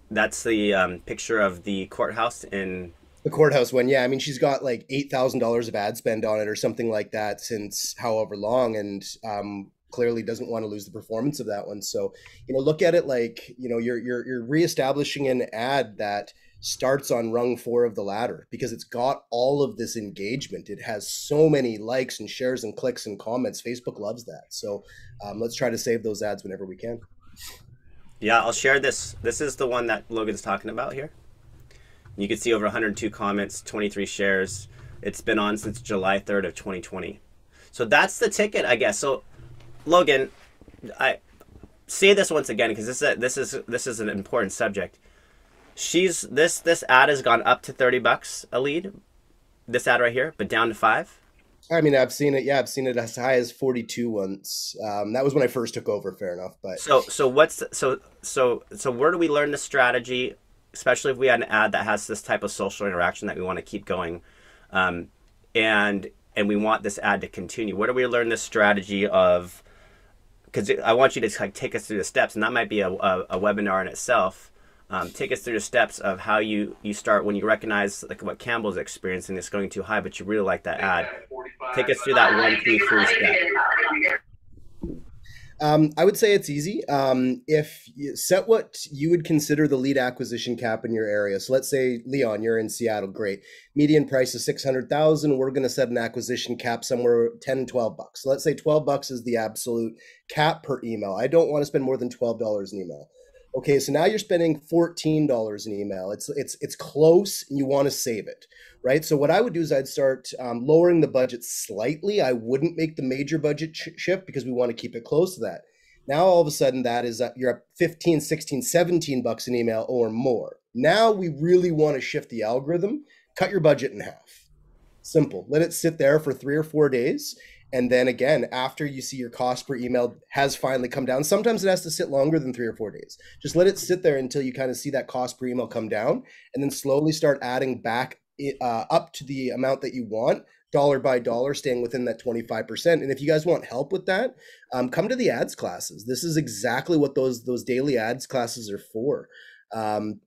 S1: That's the um, picture of the courthouse in.
S17: The courthouse one, yeah. I mean, she's got like eight thousand dollars of ad spend on it, or something like that, since however long, and um, clearly doesn't want to lose the performance of that one. So, you know, look at it like you know you're you're you're reestablishing an ad that starts on rung four of the ladder because it's got all of this engagement. It has so many likes and shares and clicks and comments. Facebook loves that. So, um, let's try to save those ads whenever we can.
S1: Yeah, I'll share this. This is the one that Logan's talking about here. You can see over 102 comments, 23 shares. It's been on since July 3rd of 2020. So that's the ticket, I guess. So, Logan, I say this once again because this is a, this is this is an important subject. She's this this ad has gone up to 30 bucks a lead. This ad right here, but down to five.
S17: I mean, I've seen it. Yeah, I've seen it as high as 42 once. Um, that was when I first took over. Fair enough, but
S1: So so what's so so so where do we learn the strategy, especially if we had an ad that has this type of social interaction that we want to keep going, um, and and we want this ad to continue. Where do we learn this strategy of? Because I want you to like take us through the steps, and that might be a, a, a webinar in itself. Um, take us through the steps of how you you start when you recognize like what Campbell's experiencing is going too high, but you really like that ad. Take us through that one, two, three step.
S17: Um, I would say it's easy. Um, if you set what you would consider the lead acquisition cap in your area. So let's say Leon, you're in Seattle. Great. Median price is 600,000. We're going to set an acquisition cap somewhere 10, 12 bucks. So let's say 12 bucks is the absolute cap per email. I don't want to spend more than $12 an email. Okay, so now you're spending $14 an email. It's it's it's close and you want to save it, right? So what I would do is I'd start um, lowering the budget slightly. I wouldn't make the major budget sh- shift because we want to keep it close to that. Now all of a sudden that is uh, you're at 15, 16, 17 bucks an email or more. Now we really want to shift the algorithm, cut your budget in half. Simple. Let it sit there for 3 or 4 days and then again after you see your cost per email has finally come down. Sometimes it has to sit longer than 3 or 4 days. Just let it sit there until you kind of see that cost per email come down and then slowly start adding back uh, up to the amount that you want dollar by dollar, staying within that 25%. And if you guys want help with that, um, come to the ads classes. This is exactly what those those daily ads classes are for. Um,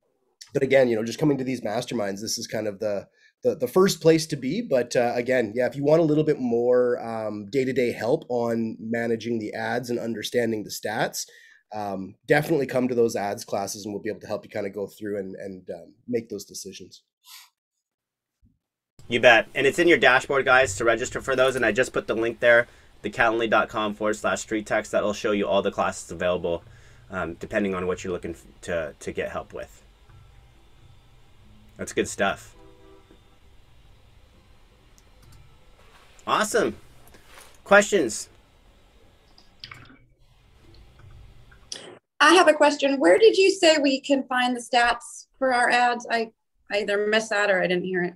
S17: but again, you know, just coming to these masterminds, this is kind of the the, the first place to be. But uh, again, yeah, if you want a little bit more day to day help on managing the ads and understanding the stats, um, definitely come to those ads classes and we'll be able to help you kind of go through and, and um, make those decisions.
S1: You bet. And it's in your dashboard, guys, to register for those. And I just put the link there, thecalendly.com forward slash street text. That'll show you all the classes available um, depending on what you're looking to, to get help with. That's good stuff. Awesome. Questions?
S18: I have a question. Where did you say we can find the stats for our ads? I, I either missed that or I didn't hear it.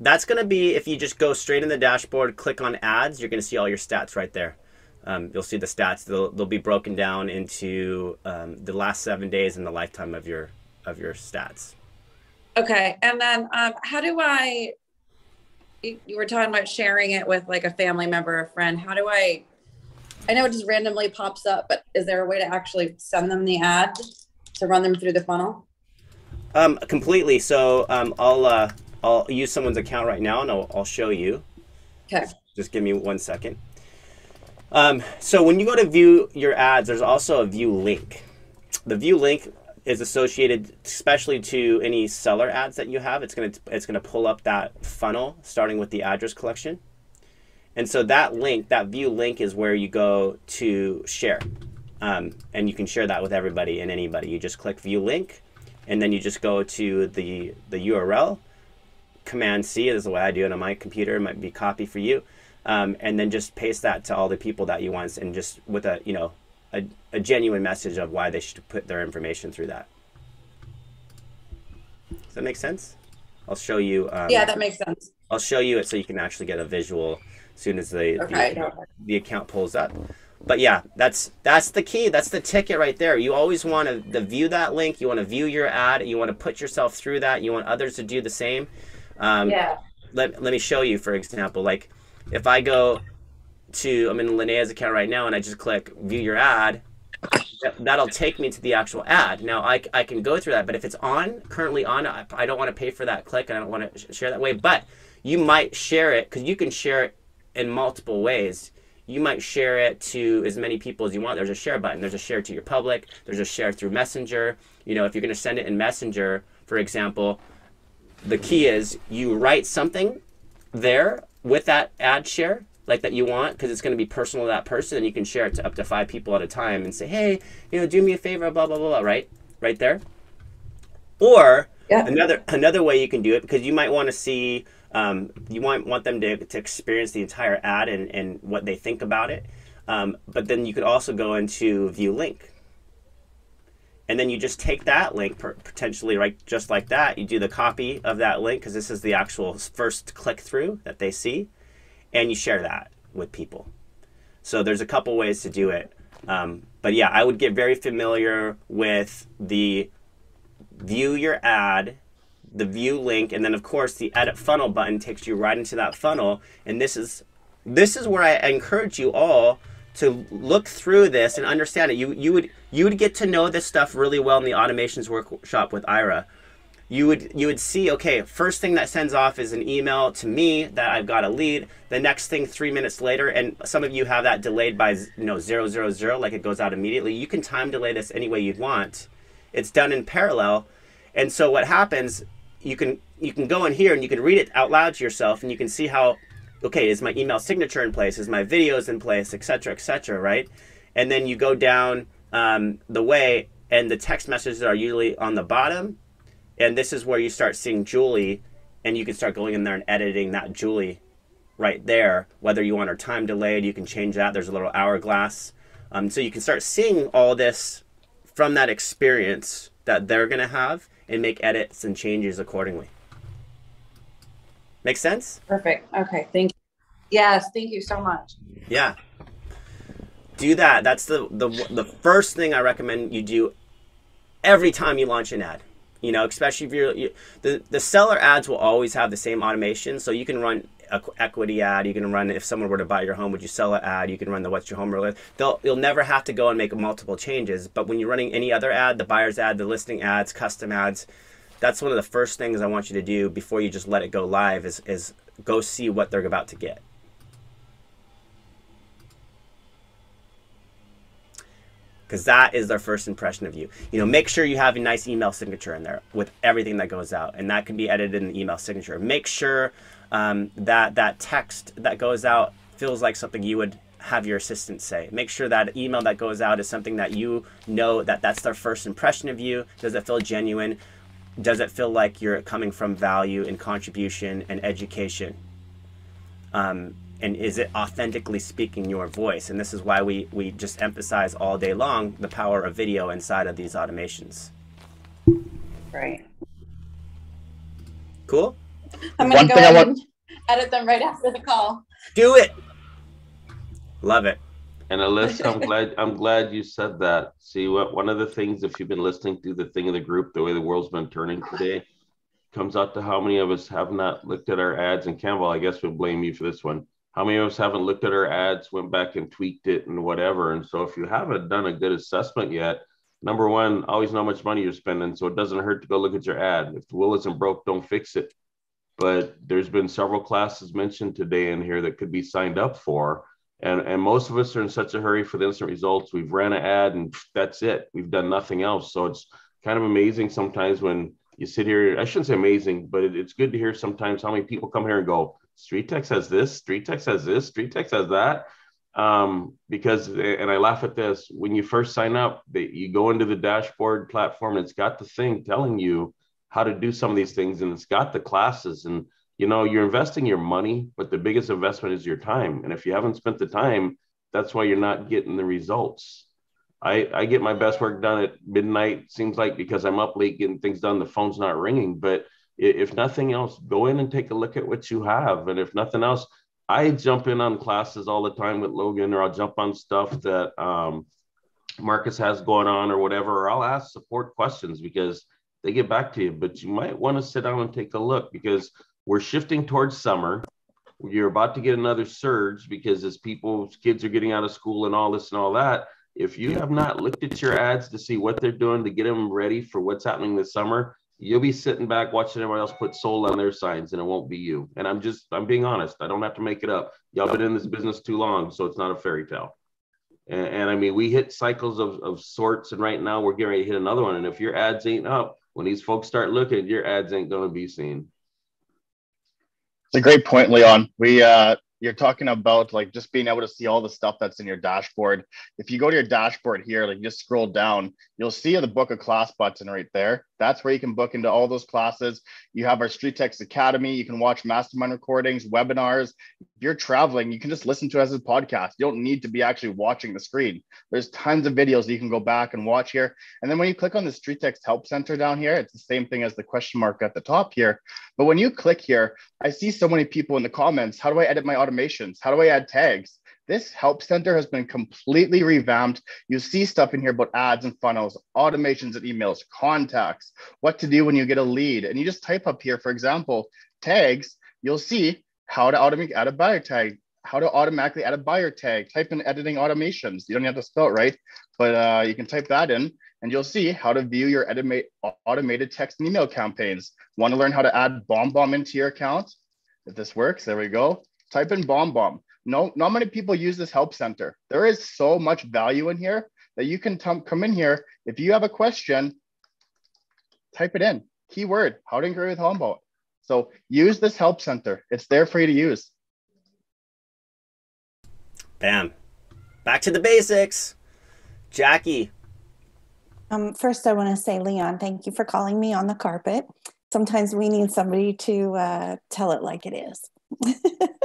S1: That's going to be if you just go straight in the dashboard, click on ads, you're going to see all your stats right there. Um, you'll see the stats. They'll, they'll be broken down into um, the last seven days and the lifetime of your of your stats.
S18: Okay, and then um, how do I? You, were talking about sharing it with like a family member, or a friend. How do I? I know it just randomly pops up, but is there a way to actually send them the ad to run them through the funnel?
S1: Um, completely. So um, I'll uh, I'll use someone's account right now, and I'll, I'll show you.
S18: Okay.
S1: Just give me one second. Um, so when you go to view your ads, there's also a view link. The view link is associated especially to any seller ads that you have. It's gonna it's gonna pull up that funnel starting with the address collection. And so that link, that view link is where you go to share. Um, and you can share that with everybody and anybody. You just click view link and then you just go to the, the URL, Command C is the way I do it on my computer. It might be copy for you um, and then just paste that to all the people that you want and just with a you know a, a genuine message of why they should put their information through that. Does that make sense? I'll show you um,
S18: yeah that makes sense.
S1: I'll show you it so you can actually get a visual as soon as the,
S18: okay.
S1: the, the account pulls up. But yeah that's that's the key. That's the ticket right there. You always want to, to view that link. You want to view your ad. You want to put yourself through that. You want others to do the same. Um,
S18: yeah.
S1: let, let me show you for example like if I go to, I'm in Linnea's account right now and I just click view your ad, that'll take me to the actual ad. Now I, I can go through that, but if it's on, currently on, I, I don't want to pay for that click and I don't want to share that way, but you might share it because you can share it in multiple ways. You might share it to as many people as you want. There's a share button. There's a share to your public. There's a share through Messenger. You know, if you're going to send it in Messenger, for example, the key is you write something there with that ad share like that you want because it's going to be personal to that person and you can share it to up to five people at a time and say hey you know do me a favor blah blah blah, blah right? Right there? Or
S18: yeah.
S1: another another way you can do it because you might want to see um, you want want them to, to experience the entire ad and, and what they think about it um, but then you could also go into view link. And then you just take that link potentially right just like that you do the copy of that link because this is the actual first click through that they see and you share that with people so there's a couple ways to do it um, but yeah i would get very familiar with the view your ad the view link and then of course the edit funnel button takes you right into that funnel and this is this is where i encourage you all to look through this and understand it. You you would you would get to know this stuff really well in the automations workshop with Ira. You would you would see okay, first thing that sends off is an email to me that I've got a lead. The next thing three minutes later, and some of you have that delayed by you know zero zero zero, like it goes out immediately. You can time delay this any way you'd want. It's done in parallel, and so what happens? You can you can go in here and you can read it out loud to yourself, and you can see how okay, is my email signature in place? Is my videos in place, etc., etc., right? And then you go down um, the way, and the text messages are usually on the bottom. And this is where you start seeing Julie, and you can start going in there and editing that Julie right there. Whether you want her time delayed, you can change that. There's a little hourglass. Um, so you can start seeing all this from that experience that they're going to have and make edits and changes accordingly. Make sense?
S18: Perfect. Okay. Thank you. Yes. Thank you so much.
S1: Yeah. Do that. That's the, the, the first thing I recommend you do every time you launch an ad. You know, especially if you're, you, the, the seller ads will always have the same automation. So you can run a equity ad. You can run if someone were to buy your home, would you sell an ad? You can run the what's your home really. They'll you'll never have to go and make multiple changes. But when you're running any other ad, the buyer's ad, the listing ads, custom ads, that's one of the first things I want you to do before you just let it go live is is go see what they're about to get. Because that is their first impression of you. You know, make sure you have a nice email signature in there with everything that goes out, and that can be edited in the email signature. Make sure um, that that text that goes out feels like something you would have your assistant say. Make sure that email that goes out is something that you know that that's their first impression of you. Does it feel genuine? Does it feel like you're coming from value and contribution and education? Um, and is it authentically speaking your voice? And this is why we, we just emphasize all day long the power of video inside of these automations.
S18: Right.
S1: Cool?
S18: I'm gonna go
S1: thing
S18: ahead
S1: want-
S18: and edit them right after the call.
S1: Do it. Love it.
S5: And Alyssa, I'm glad I'm glad you said that. See what one of the things, if you've been listening to the thing in the group, the way the world's been turning today, comes out to how many of us have not looked at our ads. And Campbell, I guess would blame you for this one. How many of us haven't looked at our ads, went back and tweaked it and whatever? And so if you haven't done a good assessment yet, number one, always know how much money you're spending. So it doesn't hurt to go look at your ad. If the will isn't broke, don't fix it. But there's been several classes mentioned today in here that could be signed up for. And, and most of us are in such a hurry for the instant results. We've ran an ad and that's it. We've done nothing else. So it's kind of amazing sometimes when you sit here. I shouldn't say amazing, but it, it's good to hear sometimes how many people come here and go, StreetText has this, StreetText has this, StreetText has that. Um, because, and I laugh at this, when you first sign up, you go into the dashboard platform and it's got the thing telling you how to do some of these things and it's got the classes and you know you're investing your money but the biggest investment is your time and if you haven't spent the time that's why you're not getting the results i i get my best work done at midnight seems like because i'm up late getting things done the phone's not ringing but if nothing else go in and take a look at what you have. And if nothing else i jump in on classes all the time with logan or i'll jump on stuff that um marcus has going on or whatever or i'll ask support questions because they get back to you. But you might want to sit down and take a look because we're shifting towards summer. You're about to get another surge because as people's kids are getting out of school and all this and all that. If you have not looked at your ads to see what they're doing to get them ready for what's happening this summer you'll be sitting back watching everyone else put soul on their signs and it won't be you and i'm just i'm being honest i don't have to make it up y'all been in this business too long so it's not a fairy tale and, and I mean, we hit cycles of, of sorts, and right now we're getting ready to hit another one. And if your ads ain't up, when these folks start looking, your ads ain't going to be seen.
S19: It's a great point, Leon. We uh you're talking about like just being able to see all the stuff that's in your dashboard. If you go to your dashboard here, like just scroll down, you'll see the book a class button right there. That's where you can book into all those classes. You have our StreetText Academy. You can watch mastermind recordings, webinars. If you're traveling, you can just listen to it as a podcast. You don't need to be actually watching the screen. There's tons of videos you can go back and watch here. And then when you click on the StreetText Help Center down here, it's the same thing as the question mark at the top here. But when you click here, I see so many people in the comments. How do I edit my automations? How do I add tags? This help center has been completely revamped. You see stuff in here about ads and funnels, automations and emails, contacts, what to do when you get a lead. And you just type up here, for example, tags, you'll see how to automate add a buyer tag, how to automatically add a buyer tag, type in editing automations. You don't have to spell it right, but uh, you can type that in and you'll see how to view your automate, automated text and email campaigns. Want to learn how to add BombBomb into your account? If this works, there we go. Type in BombBomb. No, not many people use this help center. There is so much value in here that you can t- come in here. If you have a question, type it in. Keyword, how to integrate with Homebot. So use this help center. It's there for you to use.
S1: Bam. Back to the basics. Jackie.
S10: Um, first, I want to say, Leon, thank you for calling me on the carpet. Sometimes we need somebody to uh, tell it like it is.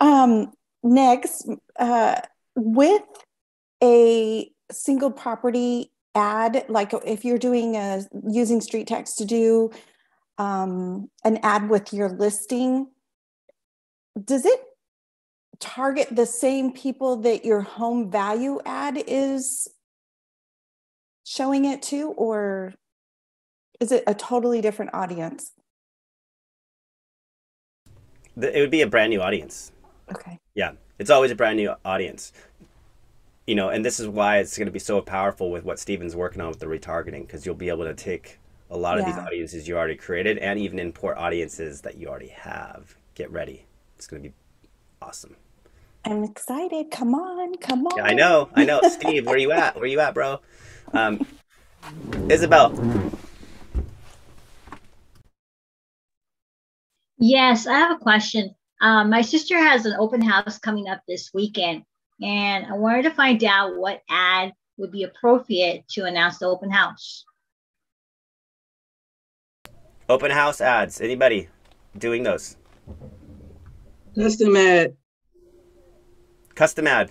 S10: um, next, uh, with a single property ad, like if you're doing a using street text to do um, an ad with your listing, does it target the same people that your home value ad is showing it to, or is it a totally different audience?
S1: It would be a brand new audience.
S10: Okay.
S1: Yeah, it's always a brand new audience. You know, and this is why it's going to be so powerful with what Steven's working on with the retargeting, because you'll be able to take a lot of these audiences you already created and even import audiences that you already have. Get ready. It's going to be awesome.
S10: I'm excited. Come on, come on.
S1: Yeah, I know. I know. Steve, where you at? Where you at, bro? Um, Isabel.
S20: Yes, I have a question. Um, my sister has an open house coming up this weekend, and I wanted to find out what ad would be appropriate to announce the open house.
S1: Open house ads. Anybody doing those?
S21: Custom ad.
S1: Custom ad.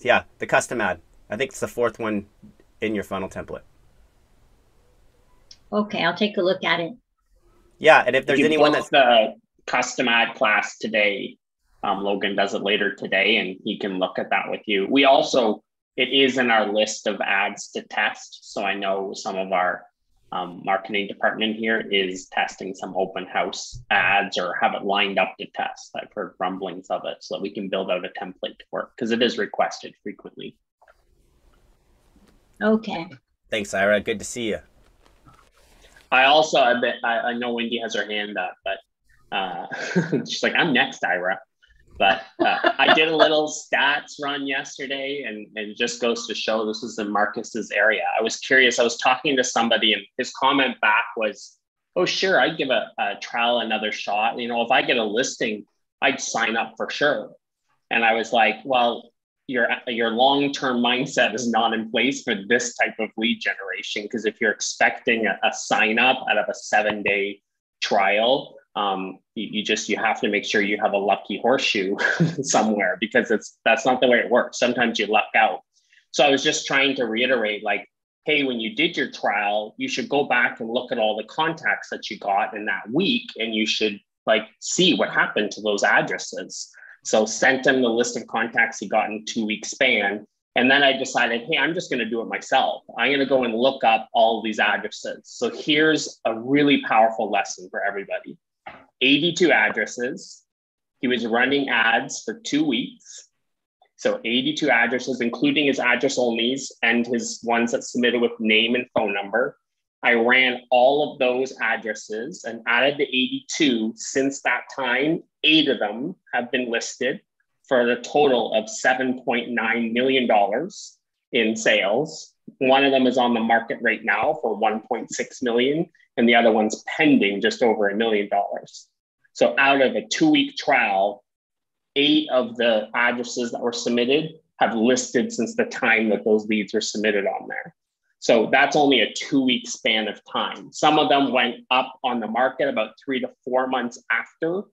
S1: Yeah, the custom ad. I think it's the fourth one in your funnel template.
S20: Okay, I'll take a look at it.
S1: Yeah, and if there's anyone
S22: book
S1: that's
S22: the custom ad class today, um, Logan does it later today, and he can look at that with you. We also it is in our list of ads to test, so I know some of our um, marketing department here is testing some open house ads or have it lined up to test. I've heard rumblings of it, so that we can build out a template to work because it is requested frequently.
S20: Okay.
S1: Thanks, Ira. Good to see you.
S22: I also, I bet, I, I know Wendy has her hand up, but uh, she's like, I'm next, Ira. But uh, I did a little stats run yesterday, and, and just goes to show this is in Marcus's area. I was curious. I was talking to somebody, and his comment back was, "Oh, sure, I'd give a, a trial another shot. You know, if I get a listing, I'd sign up for sure." And I was like, "Well, your your long term mindset is not in place for this type of lead generation because if you're expecting a, a sign up out of a seven day trial." Um, you, you just you have to make sure you have a lucky horseshoe somewhere because it's that's not the way it works. Sometimes you luck out. So i was just trying to reiterate like hey when you did your trial you should go back and look at all the contacts that you got in that week and you should like see what happened to those addresses. So sent him the list of contacts he got in two week span. And then i decided hey i'm just going to do it myself. I'm going to go and look up all these addresses. So here's a really powerful lesson for everybody 82 addresses. He was running ads for two weeks. So 82 addresses, including his address onlys and his ones that submitted with name and phone number. I ran all of those addresses and added the 82. Since that time, eight of them have been listed for a total of $7.9 million in sales. One of them is on the market right now for 1.6 million, and the other one's pending just over a million dollars. So out of a two-week trial, eight of the addresses that were submitted have listed since the time that those leads were submitted on there. So that's only a two-week span of time. Some of them went up on the market about three to four months after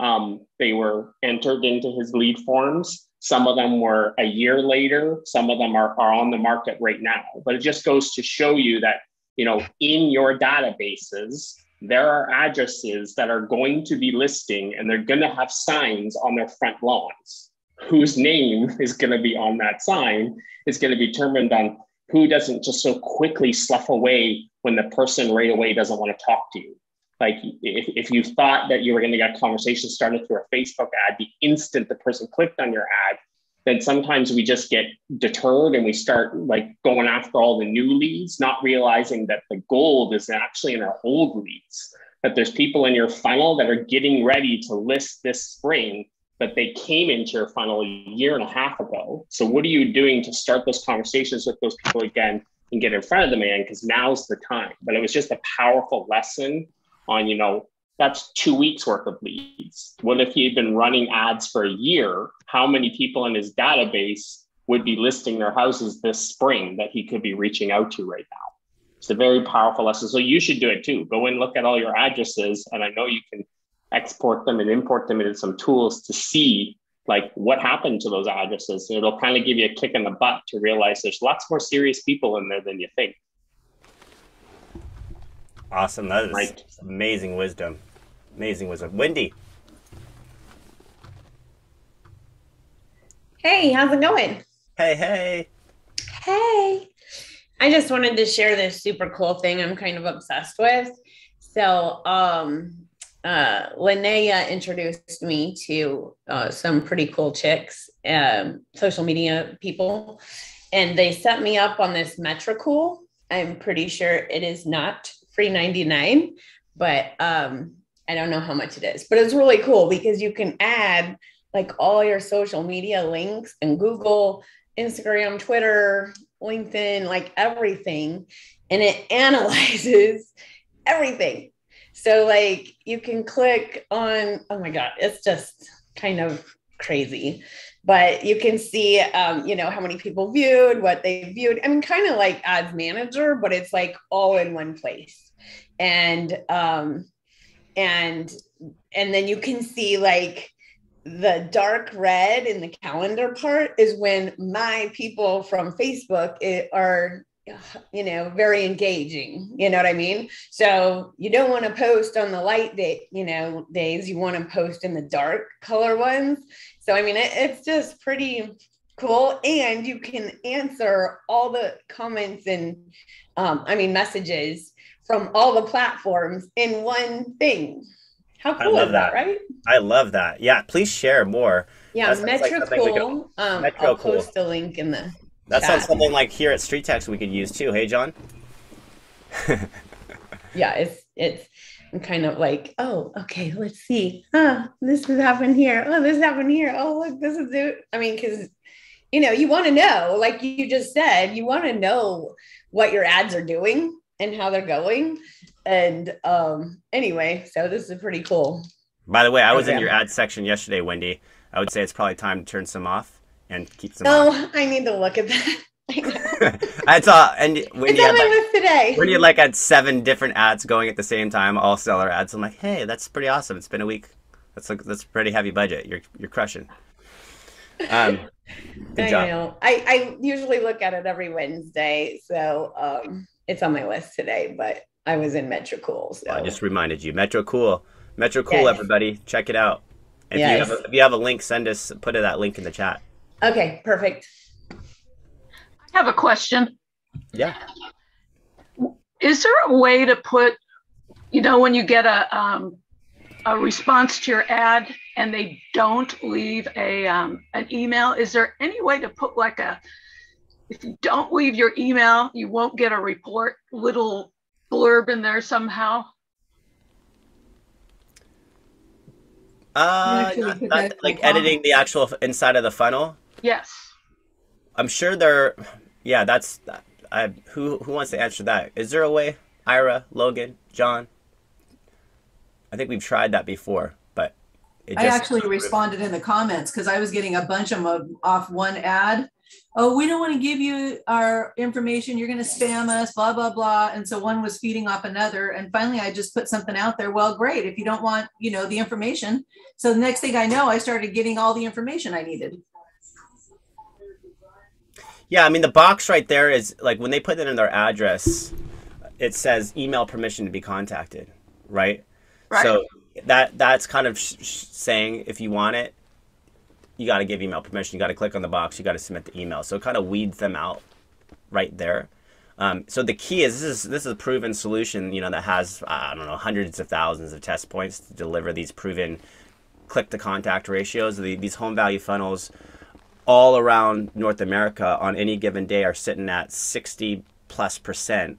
S22: um, they were entered into his lead forms. Some of them were a year later. Some of them are, are on the market right now. But it just goes to show you that, you know, in your databases, there are addresses that are going to be listing and they're going to have signs on their front lawns. Whose name is going to be on that sign is going to be determined on who doesn't just so quickly slough away when the person right away doesn't want to talk to you. Like if, if you thought that you were going to get a conversation started through a Facebook ad, the instant the person clicked on your ad, then sometimes we just get deterred and we start like going after all the new leads, not realizing that the gold is actually in our old leads. That there's people in your funnel that are getting ready to list this spring, but they came into your funnel a year and a half ago. So what are you doing to start those conversations with those people again and get in front of the man? Because now's the time. But it was just a powerful lesson on, you know, that's two weeks worth of leads. What if he had been running ads for a year? How many people in his database would be listing their houses this spring that he could be reaching out to right now? It's a very powerful lesson. So you should do it too. Go and look at all your addresses, and I know you can export them and import them into some tools to see like what happened to those addresses. It'll kind of give you a kick in the butt to realize there's lots more serious people in there than you think.
S1: Awesome. That is
S22: Right.
S1: amazing wisdom. Amazing wisdom. Wendy.
S23: Hey, how's it going?
S1: Hey, hey.
S23: Hey. I just wanted to share this super cool thing I'm kind of obsessed with. So, um, uh, Linnea introduced me to uh, some pretty cool chicks, um, social media people, and they set me up on this Metricool. I'm pretty sure it is not free 99, but um, I don't know how much it is. But it's really cool because you can add like all your social media links and Google, Instagram, Twitter, LinkedIn, like everything, and it analyzes everything. So like you can click on, oh my God, it's just kind of crazy. But you can see, um, you know, how many people viewed, what they viewed. I mean, kind of like Ads Manager, but it's like all in one place. And um, and and then you can see like the dark red in the calendar part is when my people from Facebook are you know very engaging. You know what i mean? So you don't want to post on the light day you know days. You want to post in the dark color ones. So i mean it, it's just pretty cool. And you can answer all the comments and um, i mean messages from all the platforms in one thing how
S1: I
S23: cool
S1: love
S23: is that,
S1: that.
S23: right
S1: I love that. Yeah, please share more.
S23: yeah
S1: That like
S23: metro
S1: could-
S23: um,
S1: Metro
S23: i'll
S1: Cool.
S23: post a link in the
S1: That sounds something like here at StreetText we could use too. Hey, John.
S23: yeah, it's it's I'm kind of like, oh, okay, let's see. Huh, this has happened here. Oh, this happened here. Oh, look, this is it. I mean, because you know, you want to know, like you just said, you want to know what your ads are doing and how they're going. And um, anyway, so this is pretty cool.
S1: By the way, I was in your ad section yesterday, Wendy. I would say it's probably time to turn some off and keep some on.
S23: Oh, I need to look at that.
S1: I saw and Wendy
S23: It's on my
S1: like,
S23: list today.
S1: Wendy had like had seven different ads going at the same time, all seller ads. I'm like, hey, that's pretty awesome. It's been a week. That's like that's a pretty heavy budget. You're you're crushing. Um, good
S23: I
S1: job.
S23: know. I, I usually look at it every Wednesday, so um, it's on my list today. But I was in Metricool, so
S1: I just reminded you, Metricool, Metro Cool,
S23: Yes.
S1: everybody, check it out. If
S23: Yes.
S1: you have a, if you have a link, send us put that link in the chat.
S23: okay, perfect.
S24: I have a question.
S1: Yeah.
S24: Is there a way to put, you know, when you get a um, a response to your ad and they don't leave a um, an email, is there any way to put like a if you don't leave your email, you won't get a report little blurb in there somehow?
S1: Uh, not- not like editing the actual inside of the funnel.
S24: Yes.
S1: I'm sure there. Yeah, that's. I who who wants to answer that? Is there a way? Ira, Logan, John. I think we've tried that before, but it
S25: I actually responded in the comments because I was getting a bunch of them off one ad. Oh, we don't want to give you our information. You're going to spam us, blah, blah, blah. And so one was feeding off another. And finally, I just put something out there. Well, great. If you don't want, you know, the information. So the next thing I know, I started getting all the information I needed.
S1: Yeah, I mean the box right there is like when they put it in their address, it says email permission to be contacted, right?
S24: Right.
S1: So that that's kind of sh- sh- saying if you want it, you got to give email permission. You got to click on the box. You got to submit the email. So it kind of weeds them out right there. Um, so the key is this is this is a proven solution, you know, that has I don't know hundreds of thousands of test points to deliver these proven click to contact ratios. The, these home value funnels all around North America on any given day are sitting at 60 plus percent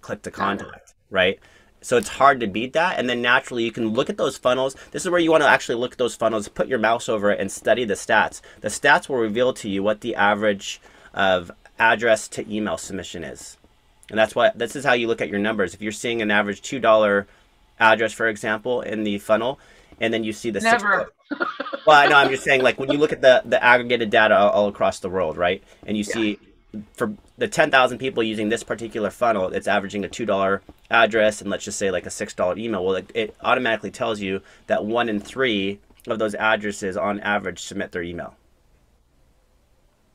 S1: click to contact, right? So it's hard to beat that. And then naturally, you can look at those funnels. This is where you want to actually look at those funnels, put your mouse over it, and study the stats. The stats will reveal to you what the average of address to email submission is. And that's what this is how you look at your numbers. If you're seeing an average $2 address, for example, in the funnel, and then you see the six-
S24: Never.
S1: well, I know. I'm just saying, like when you look at the the aggregated data all, all across the world, right? And you see for the 10,000 people using this particular funnel, it's averaging a two dollar address and let's just say like a six dollar email. Well, it, it automatically tells you that one in three of those addresses, on average, submit their email.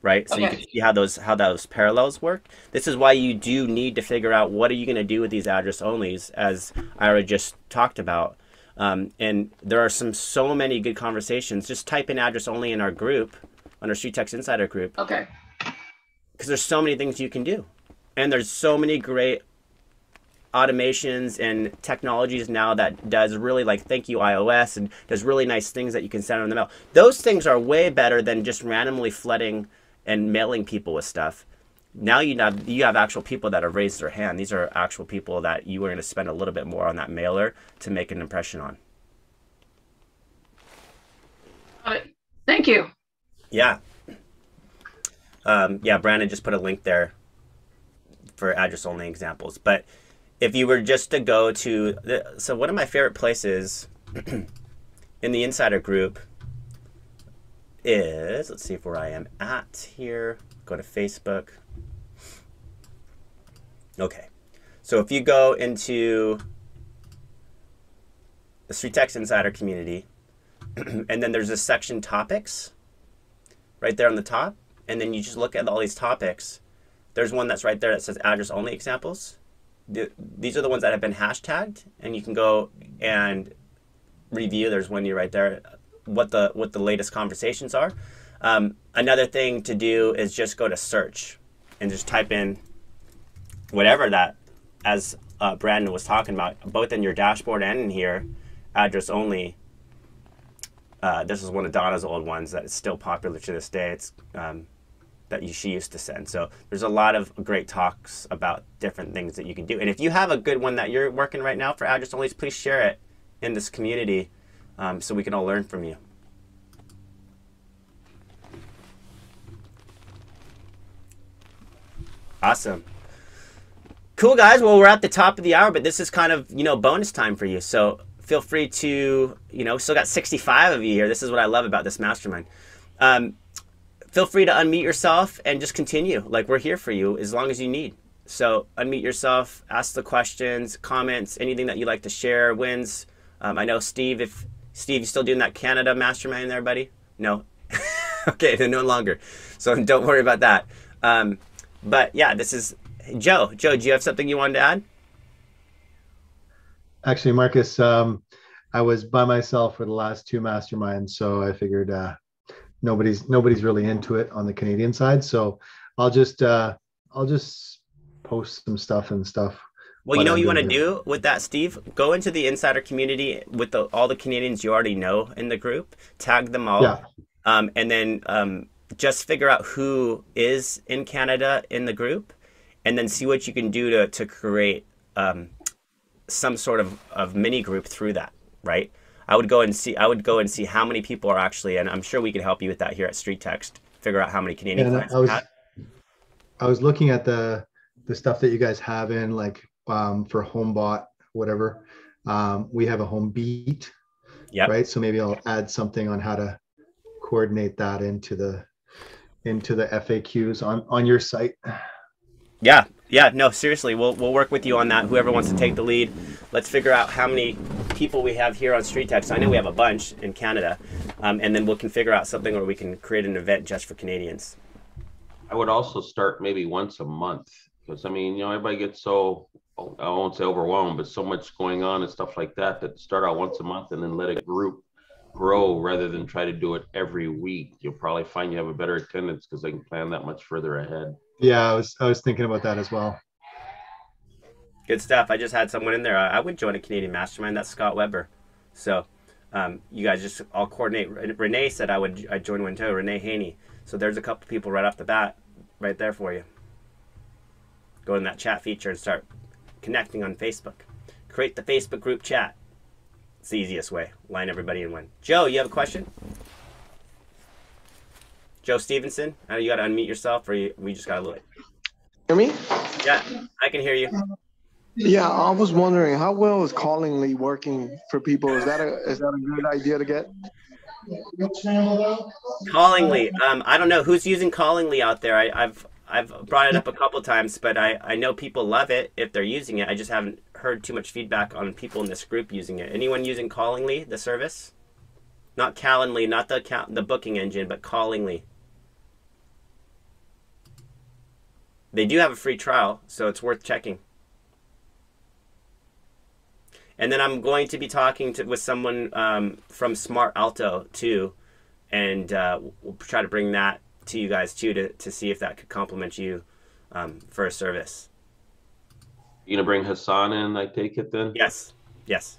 S1: Right, so you can see how those how those parallels work. This is why you do need to figure out what are you going to do with these address onlys, as Ira just talked about. Um, and there are some so many good conversations. Just type in address only in our group, on our StreetText Insider group,
S24: Okay.
S1: Because there's so many things you can do, and there's so many great automations and technologies now that does really like thank you iOS and does really nice things that you can send on the mail. Those things are way better than just randomly flooding and mailing people with stuff. now you have you have actual people that have raised their hand. These are actual people that you are going to spend a little bit more on that mailer to make an impression on.
S24: Thank you.
S1: Yeah. Um, yeah, Brandon just put a link there for address only examples. But if you were just to go to the, so one of my favorite places in the insider group is let's see if where I am at here. Go to Facebook. Okay. So if you go into the StreetText Insider community, and then there's a section topics right there on the top, and then you just look at all these topics. There's one that's right there that says address only examples. The, these are the ones that have been hashtagged, and you can go and review. There's one you right there. What the what the latest conversations are. Um, another thing to do is just go to search and just type in whatever that, as uh, Brandon was talking about, both in your dashboard and in here, address only. Uh, this is one of Donna's old ones that is still popular to this day. It's um, that you, she used to send. So there's a lot of great talks about different things that you can do. And if you have a good one that you're working right now for address only, please share it in this community um, so we can all learn from you. Awesome. Cool, guys. Well, we're at the top of the hour, but this is kind of, you know, bonus time for you. So feel free to, you know, still got 65 of you here. This is what I love about this mastermind. Um, feel free to unmute yourself and just continue. Like, we're here for you as long as you need. So unmute yourself, ask the questions, comments, anything that you'd like to share, wins. Um, I know Steve, if Steve, you still doing that Canada mastermind there, buddy? No. okay, then no longer. So don't worry about that. Um, but yeah, this is Joe. Joe, do you have something you wanted to add?
S26: Actually, Marcus, um, I was by myself for the last two masterminds, so I figured uh, nobody's nobody's really into it on the Canadian side. So I'll just uh, I'll just post some stuff and stuff.
S1: Well, you know what you want to do with that, Steve? Go into the insider community with the, all the Canadians you already know in the group, tag them all,
S26: Yeah.
S1: um, and then um, just figure out who is in Canada in the group, and then see what you can do to, to create um, some sort of, of mini group through that, right? I would go and see. I would go and see how many people are actually, and I'm sure we can help you with that here at StreetText. Figure out how many Canadian
S26: And
S1: clients
S26: I was
S1: have.
S26: I was looking at the the stuff that you guys have in like um, for HomeBot, whatever. Um, we have a home beat,
S1: Yep.
S26: right? So maybe I'll add something on how to coordinate that into the into the FAQs on on your site.
S1: Yeah, yeah, no, seriously, we'll we'll work with you on that. Whoever wants to take the lead, let's figure out how many people we have here on StreetText. I know we have a bunch in Canada, um, and then we can figure out something where we can create an event just for Canadians.
S5: I would also start maybe once a month because I mean, you know, everybody gets so I won't say overwhelmed, but so much going on and stuff like that that start out once a month and then let a group grow rather than try to do it every week. You'll probably find you have a better attendance because they can plan that much further ahead.
S26: Yeah, I was I was thinking about that as well.
S1: Good stuff. I just had someone in there. I, I would join a Canadian mastermind. That's Scott Weber. So um, you guys just all coordinate. Re- Renee said I would I join one too. Renee Haney. So there's a couple people right off the bat, right there for you. Go in that chat feature and start connecting on Facebook. Create the Facebook group chat. It's the easiest way. Line everybody in one. Joe, you have a question? Joe Stevenson, I know you got to unmute yourself, or you, we just got to look.
S27: Hear me?
S1: Yeah, I can hear you.
S27: Yeah, I was wondering how well is Callingly working for people? Is that a is that a good idea to get?
S1: Callingly, um, I don't know who's using Callingly out there. I, I've I've brought it up a couple times, but I, I know people love it if they're using it. I just haven't heard too much feedback on people in this group using it. Anyone using Callingly, the service? Not Calendly, not the the booking engine, but Callingly. They do have a free trial, so it's worth checking. And then I'm going to be talking to, with someone um, from SmartAlto too, and uh, we'll try to bring that to you guys too to, to see if that could complement you um, for a service.
S5: You gonna bring Hassan in? I take it then.
S1: Yes. Yes.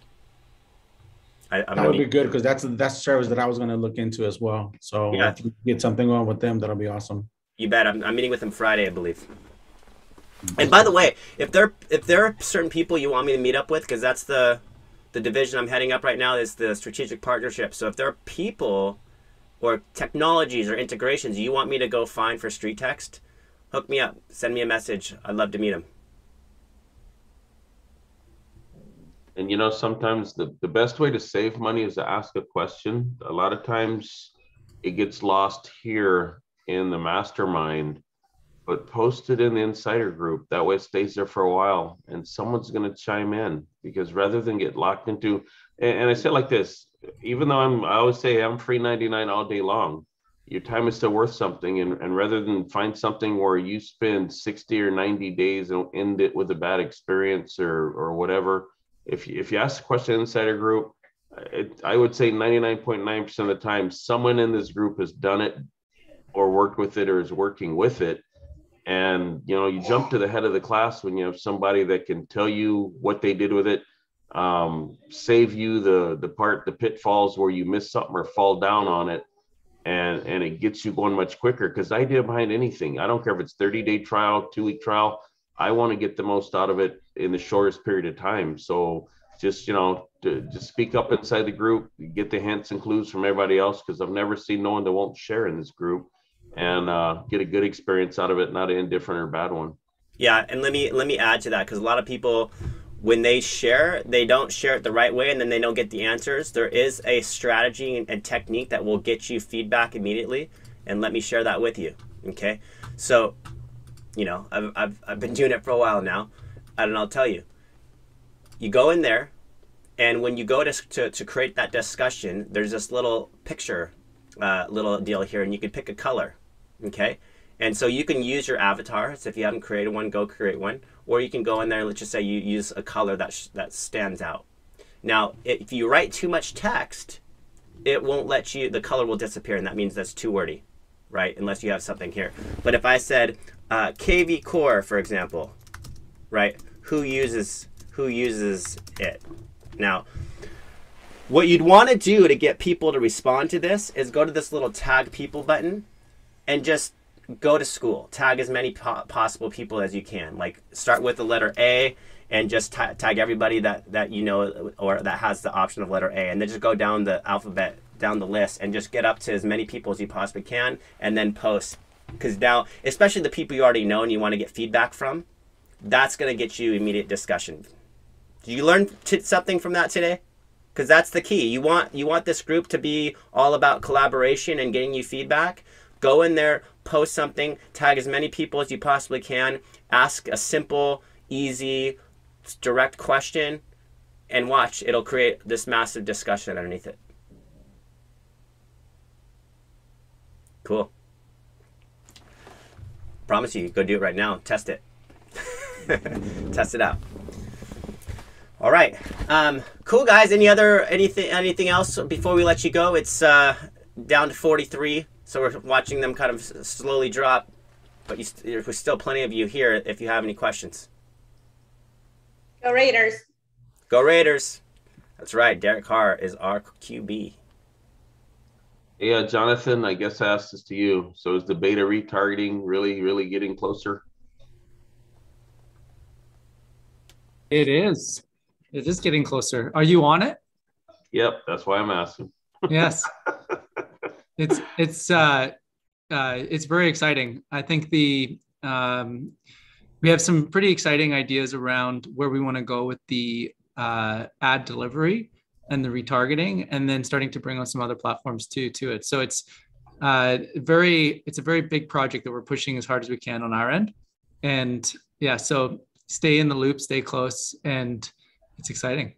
S1: I, I'm
S28: That would
S1: gonna
S28: be good because that's that's a service that I was going to look into as well. So
S1: Yeah.
S28: if you get something on with them, that'll be awesome.
S1: You bet. I'm, I'm meeting with them Friday, I believe. And by the way, if there if there are certain people you want me to meet up with, because that's the the division I'm heading up right now is the strategic partnership. So if there are people or technologies or integrations you want me to go find for StreetText, hook me up. Send me a message. I'd love to meet them.
S5: And you know, sometimes the, the best way to save money is to ask a question. A lot of times it gets lost here in the mastermind, but post it in the insider group. That way it stays there for a while and someone's going to chime in because rather than get locked into, and, and I say like this, even though I'm, I always say I'm free 99 all day long, your time is still worth something. And, and rather than find something where you spend 60 or 90 days and end it with a bad experience or, or whatever, if you, if you ask a question insider group, it, I would say 99.9% of the time, someone in this group has done it or worked with it or is working with it. And, you know, you jump to the head of the class when you have somebody that can tell you what they did with it, um, save you the, the part, the pitfalls where you miss something or fall down on it. And, and it gets you going much quicker because the idea behind anything, I don't care if it's 30 day trial, two week trial, I want to get the most out of it in the shortest period of time. So just you know, to, just speak up inside the group, get the hints and clues from everybody else because I've never seen no one that won't share in this group and uh, get a good experience out of it, not an indifferent or bad one.
S1: Yeah, and let me let me add to that because a lot of people when they share, they don't share it the right way and then they don't get the answers. There is a strategy and, technique that will get you feedback immediately. And let me share that with you. Okay. So you know, I've, I've, I've been doing it for a while now. And I'll tell you, you go in there, and when you go to, to, to create that discussion, there's this little picture, uh, little deal here, and you can pick a color. Okay? And so you can use your avatar. So if you haven't created one, go create one. Or you can go in there, let's just say you use a color that, that stands out. Now, if you write too much text, it won't let you, the color will disappear, and that means that's too wordy, right? Unless you have something here. But if I said, uh, KV Core, for example, right? Who uses who uses it? Now, what you'd want to do to get people to respond to this is go to this little tag people button and just go to school. Tag as many po- possible people as you can. Like start with the letter A and just t- tag everybody that that you know or that has the option of letter A, and then just go down the alphabet down the list and just get up to as many people as you possibly can, and then post because now, especially the people you already know and you want to get feedback from, that's going to get you immediate discussion. Did you learn t- something from that today? Because that's the key. You want you want this group to be all about collaboration and getting you feedback. Go in there, post something, tag as many people as you possibly can, ask a simple, easy, direct question, and watch. It'll create this massive discussion underneath it. Cool. Promise you, go do it right now. Test it. Test it out. All right. Um, cool guys. Any other anything anything else before we let you go? It's uh, down to 43, so we're watching them kind of slowly drop. But you, there's still plenty of you here if you have any questions.
S23: Go Raiders.
S1: Go Raiders. That's right. Derek Carr is our QB.
S5: Yeah, Jonathan, I guess I asked this to you. So is the beta retargeting really, really getting closer?
S29: It is. It is getting closer. Are you on it?
S5: Yep, that's why I'm asking.
S29: yes. It's it's uh uh it's very exciting. I think the um we have some pretty exciting ideas around where we want to go with the uh, ad delivery and the retargeting and then starting to bring on some other platforms too to it. So it's uh, very it's a very big project that we're pushing as hard as we can on our end. And yeah so stay in the loop stay close and it's exciting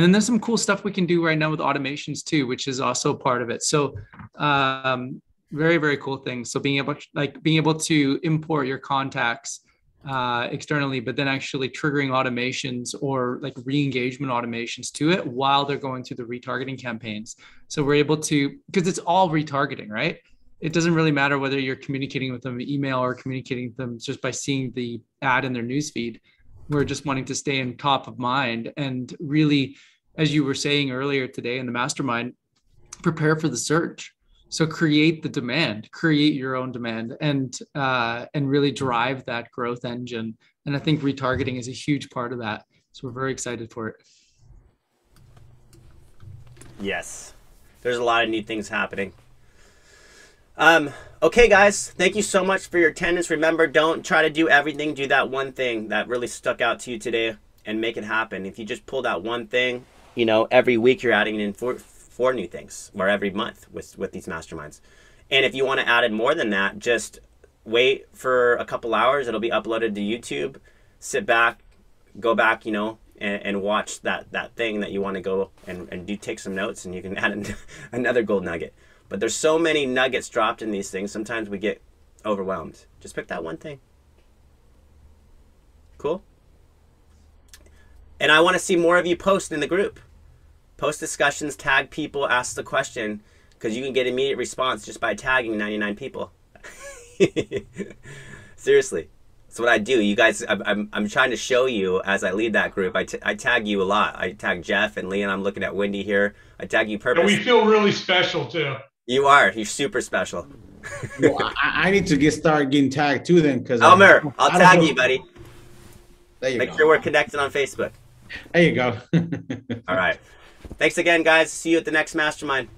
S29: and then there's some cool stuff we can do right now with automations too which is also part of it so um, very very cool things so being able to, like being able to import your contacts uh, externally, but then actually triggering automations or like re-engagement automations to it while they're going through the retargeting campaigns. So we're able to because it's all retargeting, right? It doesn't really matter whether you're communicating with them email or communicating with them just by seeing the ad in their newsfeed. We're just wanting to stay in top of mind and really, as you were saying earlier today in the mastermind, prepare for the surge So create the demand, create your own demand, and uh, and really drive that growth engine. And I think retargeting is a huge part of that. So we're very excited for it.
S1: Yes. There's a lot of neat things happening. Um, okay, guys, thank you so much for your attendance. Remember, don't try to do everything. Do that one thing that really stuck out to you today and make it happen. If you just pull that one thing, you know, every week you're adding in four, four new things, or every month with, with these masterminds. And if you want to add in more than that, just wait for a couple hours. It'll be uploaded to YouTube. Sit back, go back, you know, and, and watch that, that thing that you want to go and, and do take some notes, and you can add an, another gold nugget. But there's so many nuggets dropped in these things. Sometimes we get overwhelmed. Just pick that one thing. Cool. And I want to see more of you post in the group. Post discussions, tag people, ask the question, because you can get immediate response just by tagging 99 people. Seriously. That's what I do. You guys, I'm, I'm, I'm trying to show you as I lead that group. I, t- I tag you a lot. I tag Jeff and Leon. I'm looking at Wendy here. I tag you
S30: And we feel really special too.
S1: You are. You're super special.
S28: well, I, I need to get started getting tagged too then because
S1: Elmer, I'll tag you, buddy.
S28: There you
S1: Make
S28: go.
S1: sure we're connected on Facebook.
S28: There you go.
S1: All right. Thanks again, guys. See you at the next mastermind.